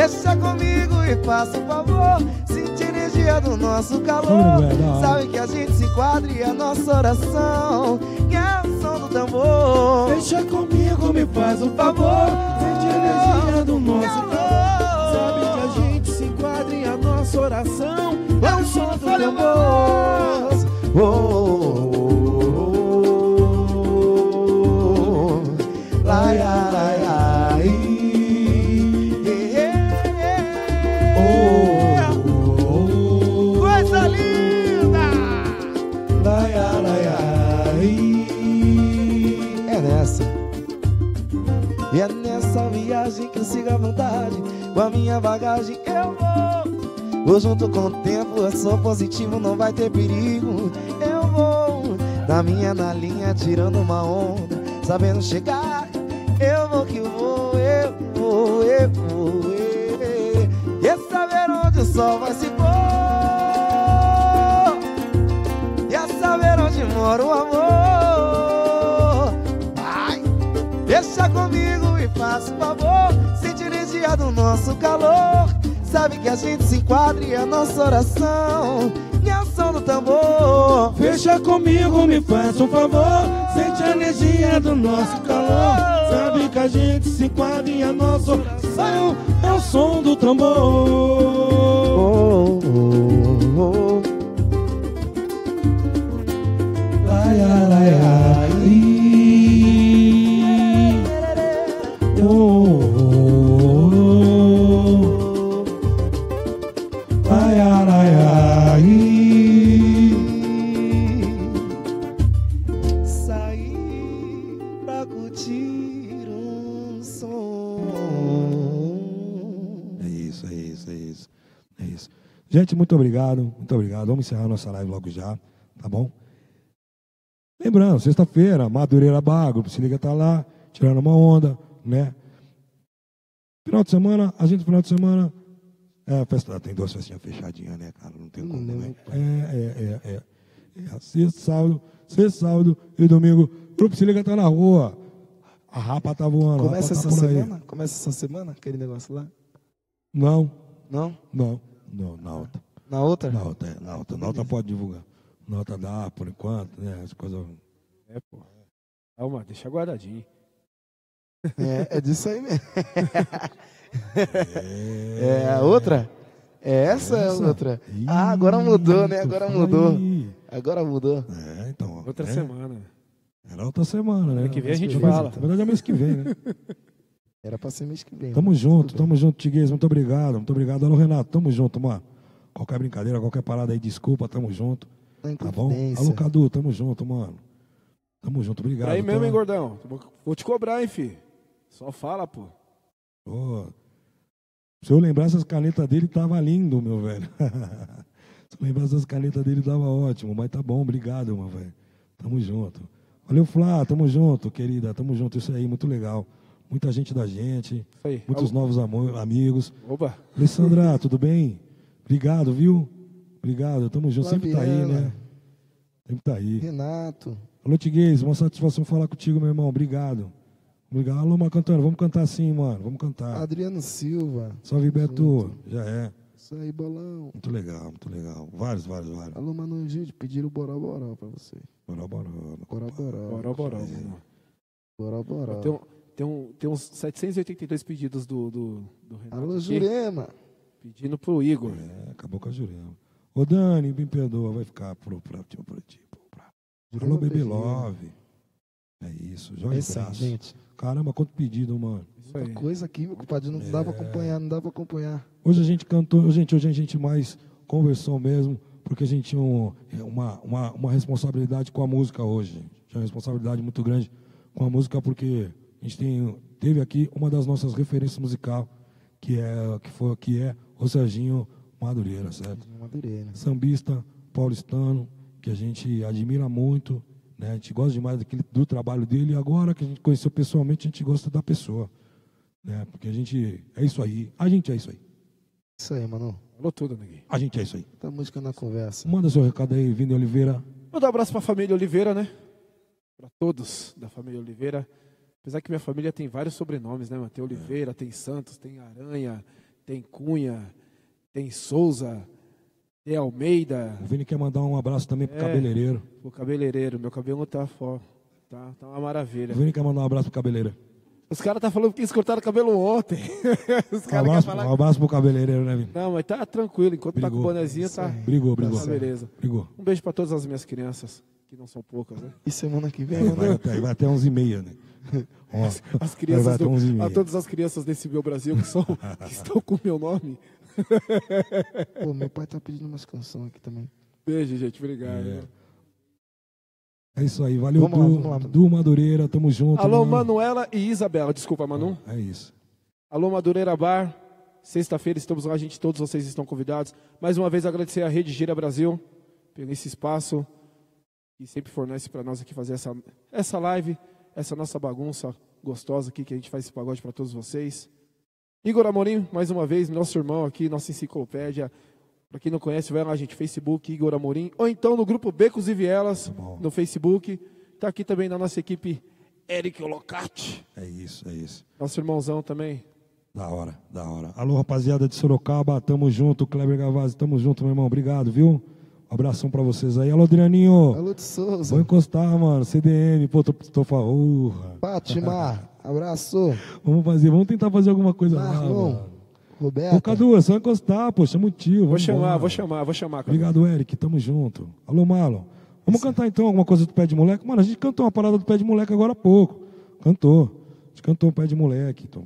Deixa comigo e faça um favor. Sente energia do nosso calor. Guarda. Sabe que a gente se enquadra e a nossa oração. Que é o som do tambor. Deixa comigo, me faz um favor. Sente energia do nosso calor. Sabe que a gente se enquadra e a nossa oração é o som do tambor. À vontade. Com a minha bagagem eu vou. Vou junto com o tempo, eu sou positivo, não vai ter perigo. Eu vou na minha na linha, tirando uma onda, sabendo chegar. Do nosso calor. Sabe que a gente se enquadra e a nossa oração. E a som do tambor. Fecha comigo, me faz um favor. Sente a energia do nosso calor. Sabe que a gente se enquadra e a nossa oração é o som do tambor. Oh, oh, oh. Ai, ai, ai, Gente, muito obrigado. Muito obrigado. Vamos encerrar nossa live logo já, tá bom? Lembrando, sexta-feira, Madureira Bar, Grupo Se Liga tá lá, tirando uma onda, né? Final de semana, a gente final de semana. É, festa, tem duas festinhas fechadinhas, né, cara? Não tem como, né? É, é, é, é. é sexta, sábado, sexta, sábado e domingo. Grupo Se Liga tá na rua. A rapa tá voando. Começa rapa essa tá por aí. semana? Começa essa semana, aquele negócio lá? Não, Não? não, não, na outra. Na outra? Na outra, é, na outra. Na outra pode divulgar. Na outra dá, por enquanto, né? As coisas. É, pô. Calma, deixa guardadinho. É, é disso aí mesmo. É a outra? É essa, é a Essa? outra? Ih, Ah, agora mudou, né? Agora mudou. Agora mudou. É, então. Outra é, semana. Era outra semana, né? Ano que vem a gente fala. Na verdade é mês que vem, né? Era pra ser mês que vem. Tamo né? junto, tamo junto, Tiguês. Muito obrigado, muito obrigado. Alô, Renato, tamo junto, mano. Qualquer brincadeira, qualquer parada aí, desculpa, tamo junto. bem. Tá bom? Alô, Cadu, tamo junto, mano. Tamo junto, obrigado. Pra aí mesmo, tá? hein, gordão? Vou te cobrar, hein, fi. Só fala, pô. Ô, se eu lembrar essas canetas dele, tava lindo, meu velho. se eu lembrar essas canetas dele, tava ótimo. Mas tá bom, obrigado, meu velho. Tamo junto. Valeu, Flá, tamo junto, querida. Tamo junto, isso aí, muito legal. Muita gente da gente, Isso aí. muitos novos amo- amigos. Opa. Alessandra, tudo bem? Obrigado, viu? Obrigado, tamo junto. Sempre tá aí, né? Sempre tá aí. Renato. Alô, Tiguês, uma satisfação falar contigo, meu irmão. Obrigado. Obrigado. Alô, Marco Antônio, vamos cantar sim, mano. Vamos cantar. Adriano Silva. Salve, Beto. Já é. Isso aí, bolão. Muito legal, muito legal. Vários, vários, vários. Alô, Manu Gide, pediram boró boró pra você. Bora, bora. Boró boró. Boró, boró. Boró boró. Tem, um- tem, uns 782 pedidos do, do, do Renato. Alô, aqui, Jurema. Pedindo pro Igor. É, acabou com a Jurema. Ô, Dani, me perdoa, vai ficar pro, pra, tipo, pra ti. pô, pra- Jurema Alô, Baby. Love. É isso, É Jorge Braço. gente. Caramba, quanto pedido, mano. Muita coisa aqui, meu compadre. Não dá pra acompanhar, não dá pra acompanhar. Hoje a gente cantou, gente, hoje a gente mais conversou mesmo, porque a gente tinha um- uma, uma, uma responsabilidade com a música hoje. Tinha uma responsabilidade muito grande com a música, porque a gente tem, teve aqui uma das nossas referências musical, que é, que foi, que é o Serginho Madureira, certo? Madureira. Sambista paulistano, que a gente admira muito, né? a gente gosta demais daquele, do trabalho dele, e agora que a gente conheceu pessoalmente, a gente gosta da pessoa. Né? Porque a gente é isso aí, a gente é isso aí. Isso aí, mano. Falou tudo, neguinho. A gente é isso aí. Tá música na conversa. Manda seu recado aí, Vini Oliveira. Mandar um abraço pra família Oliveira, né? Pra todos da família Oliveira. Apesar que minha família tem vários sobrenomes, né, mano? Tem Oliveira, tem Santos, tem Aranha, tem Cunha, tem Souza, tem Almeida, O Vini quer mandar um abraço também pro É. cabeleireiro. o cabeleireiro. Meu cabelo tá fora. Tá, tá uma maravilha. O Vini quer mandar um abraço pro cabeleireiro. Os caras tá falando que eles cortaram o cabelo ontem. Os Um caras querem abraço, falar. um abraço pro cabeleireiro, né, Vini? Não, mas tá tranquilo. Enquanto tá com o Brigou. bonezinho, tá. Brigou, brigou. Tá beleza. Brigou. Um beijo pra todas as minhas crianças, que não são poucas, né? E semana que vem, É, vai, mano. até, vai até 11 e meia, né? As crianças do, 11 e a todas as crianças desse meu Brasil que, são, que estão com o meu nome. Pô, meu pai tá pedindo umas canções aqui também. Beijo, gente. Obrigado. É. É isso aí, valeu, Vamos lá, Du, vamos lá. Du Madureira, tamo junto. Alô, mano. Manuela e Isabela. Desculpa, Manu. É isso. Alô, Madureira Bar. Sexta-feira estamos lá, gente. Todos vocês estão convidados. Mais uma vez agradecer à Rede Gira Brasil pelo esse espaço que sempre fornece para nós aqui fazer essa, essa live, essa nossa bagunça gostosa aqui que a gente faz esse pagode para todos vocês. Igor Amorim, mais uma vez, nosso irmão aqui, nossa enciclopédia. Para quem não conhece, vai lá, gente, Facebook, Igor Amorim, ou então no grupo Becos e Vielas, bom. no Facebook. Está aqui também na nossa equipe Eric Locati, É isso, é isso. nosso irmãozão também. Da hora, da hora. Alô, rapaziada de Sorocaba, tamo junto. Kleber Gavazzi, tamo junto, meu irmão. Obrigado, viu? Abração pra vocês aí. Alô, Adrianinho. Alô de Souza. Vou encostar, mano. CDM, pô, tô, tô falando. Fátima. Abraço. Vamos fazer, vamos tentar fazer alguma coisa lá, Marlon. mano. Roberto. Ô, Cadu, é só encostar, pô, chama o tio. Vou chamar, embora. vou chamar, vou chamar. cara. Obrigado, Eric, tamo junto. Alô, Marlon. Vamos cantar então alguma coisa do pé de moleque? Mano, a gente cantou uma parada do pé de moleque agora há pouco. Cantou. A gente cantou o pé de moleque. Então.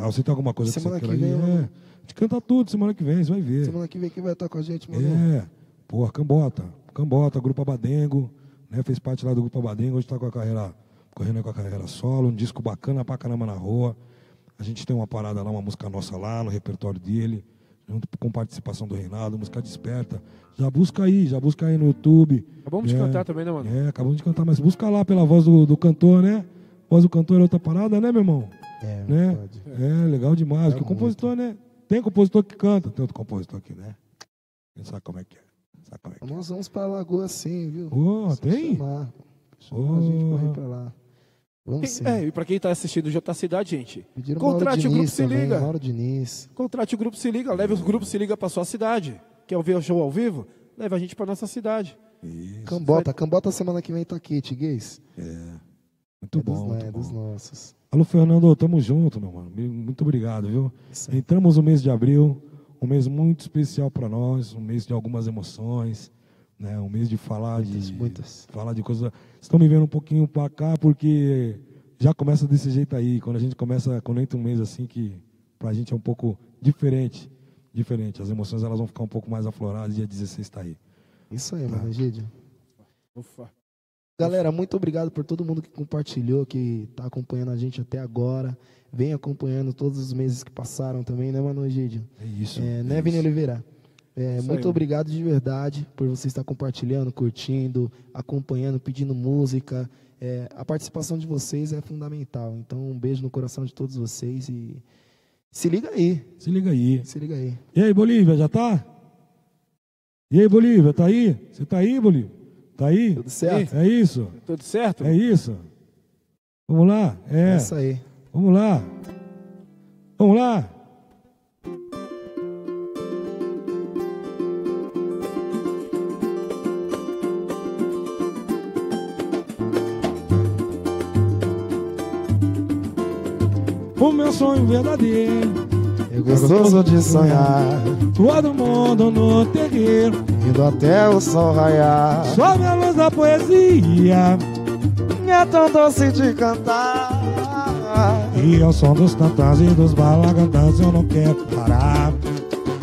Ah, você tem alguma coisa Semana que você que quer vem, É. A gente canta tudo semana que vem, você vai ver. Semana que vem quem vai estar com a gente, mano? É, porra, Cambota. Cambota, Grupo Abadengo, né? Fez parte lá do Grupo Abadengo, hoje está com a carreira, correndo com a carreira solo, um disco bacana pra caramba na rua. A gente tem uma parada lá, uma música nossa lá, no repertório dele. junto com participação do Reinaldo, música desperta. Já busca aí, já busca aí no YouTube. Acabamos de É. cantar também, né, mano? É, acabamos de cantar, mas busca lá pela voz do, do cantor, né? Voz do cantor é outra parada, né, meu irmão? É, né? pode. É, legal demais. É Porque o compositor, né? Tem compositor que canta, tem outro compositor aqui, né? Quem sabe como é que é? Sabe como é que é? Nós vamos pra Lagoa sim, viu? Só tem? Chamar, chamar a gente pra ir pra lá. Vamos sim. É, e pra quem tá assistindo o J Cidade, gente, Pediram contrate o grupo Se também, Liga. Mauro Diniz. Contrate o grupo Se Liga, leve o grupo Se Liga pra sua cidade. Quer ver o show ao vivo? Leve a gente pra nossa cidade. Isso. Cambota, Cambota semana que vem tá aqui, Tiguês. Muito é bom, dos, muito é, dos bom. nossos. Alô, Fernando, tamo junto, meu mano. Muito obrigado, viu? Entramos no mês de abril, um mês muito especial para nós, um mês de algumas emoções, né? Um mês de falar Muitas, de muitas. falar de coisas. Estão me vendo um pouquinho para cá porque já começa desse jeito aí. Quando a gente começa, quando entra um mês assim que pra gente é um pouco diferente, diferente. As emoções elas vão ficar um pouco mais afloradas. Dia 16 está aí. Isso aí, mano, Egídio. Ufa. Galera, muito obrigado por todo mundo que compartilhou, que tá acompanhando a gente até agora. Vem acompanhando todos os meses que passaram também, né, mano, Egídio? É isso. É, é né, Vini. Oliveira? É, muito aí. obrigado de verdade por você estar compartilhando, curtindo, acompanhando, pedindo música. É, a participação de vocês é fundamental. Então, um beijo no coração de todos vocês e se liga aí, Se liga aí. se liga aí. E aí, Bolívia, já tá? E aí, Bolívia, tá aí? Você tá aí, Bolívia? Tá aí? Tudo certo? É isso? Tudo certo? É isso? Vamos lá? É É. isso aí. Vamos lá. Vamos lá. O meu sonho verdadeiro, É gostoso de sonhar, todo mundo no terreiro, indo até o sol raiar. sob a luz da poesia. É tão doce de cantar. E ao som dos cantores e dos balagantantes eu não quero parar.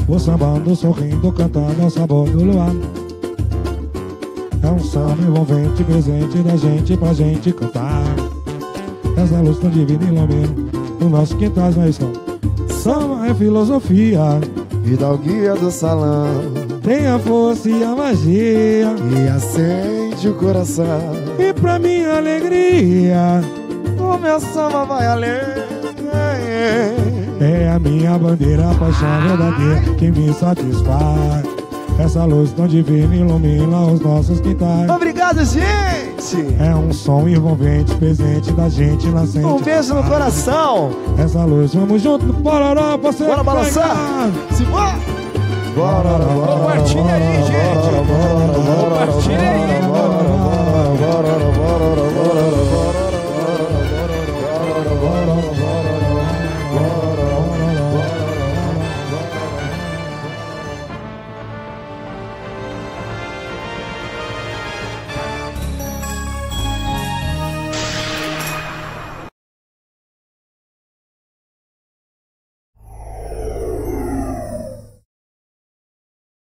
Vou sambando, sorrindo, cantando ao sabor do luar. É um samba envolvente, presente da gente pra gente cantar. Essa luz tão divina e ilumina o nosso quintal na estão. Samba é filosofia, E dá o guia do salão. tem a força e a magia. E acende o coração. E pra minha alegria, O meu samba vai além. É a minha bandeira, a paixão verdadeira que me satisfaz. Essa luz tão divina ilumina os nossos quintais. Obrigado, gente! É um som envolvente, presente da gente nascente. Um beijo no coração! Essa luz, vamos junto Pororó, parceiro. Bora balançar! Simbora! Bora, bora, Compartilha aí, gente. Compartilha aí,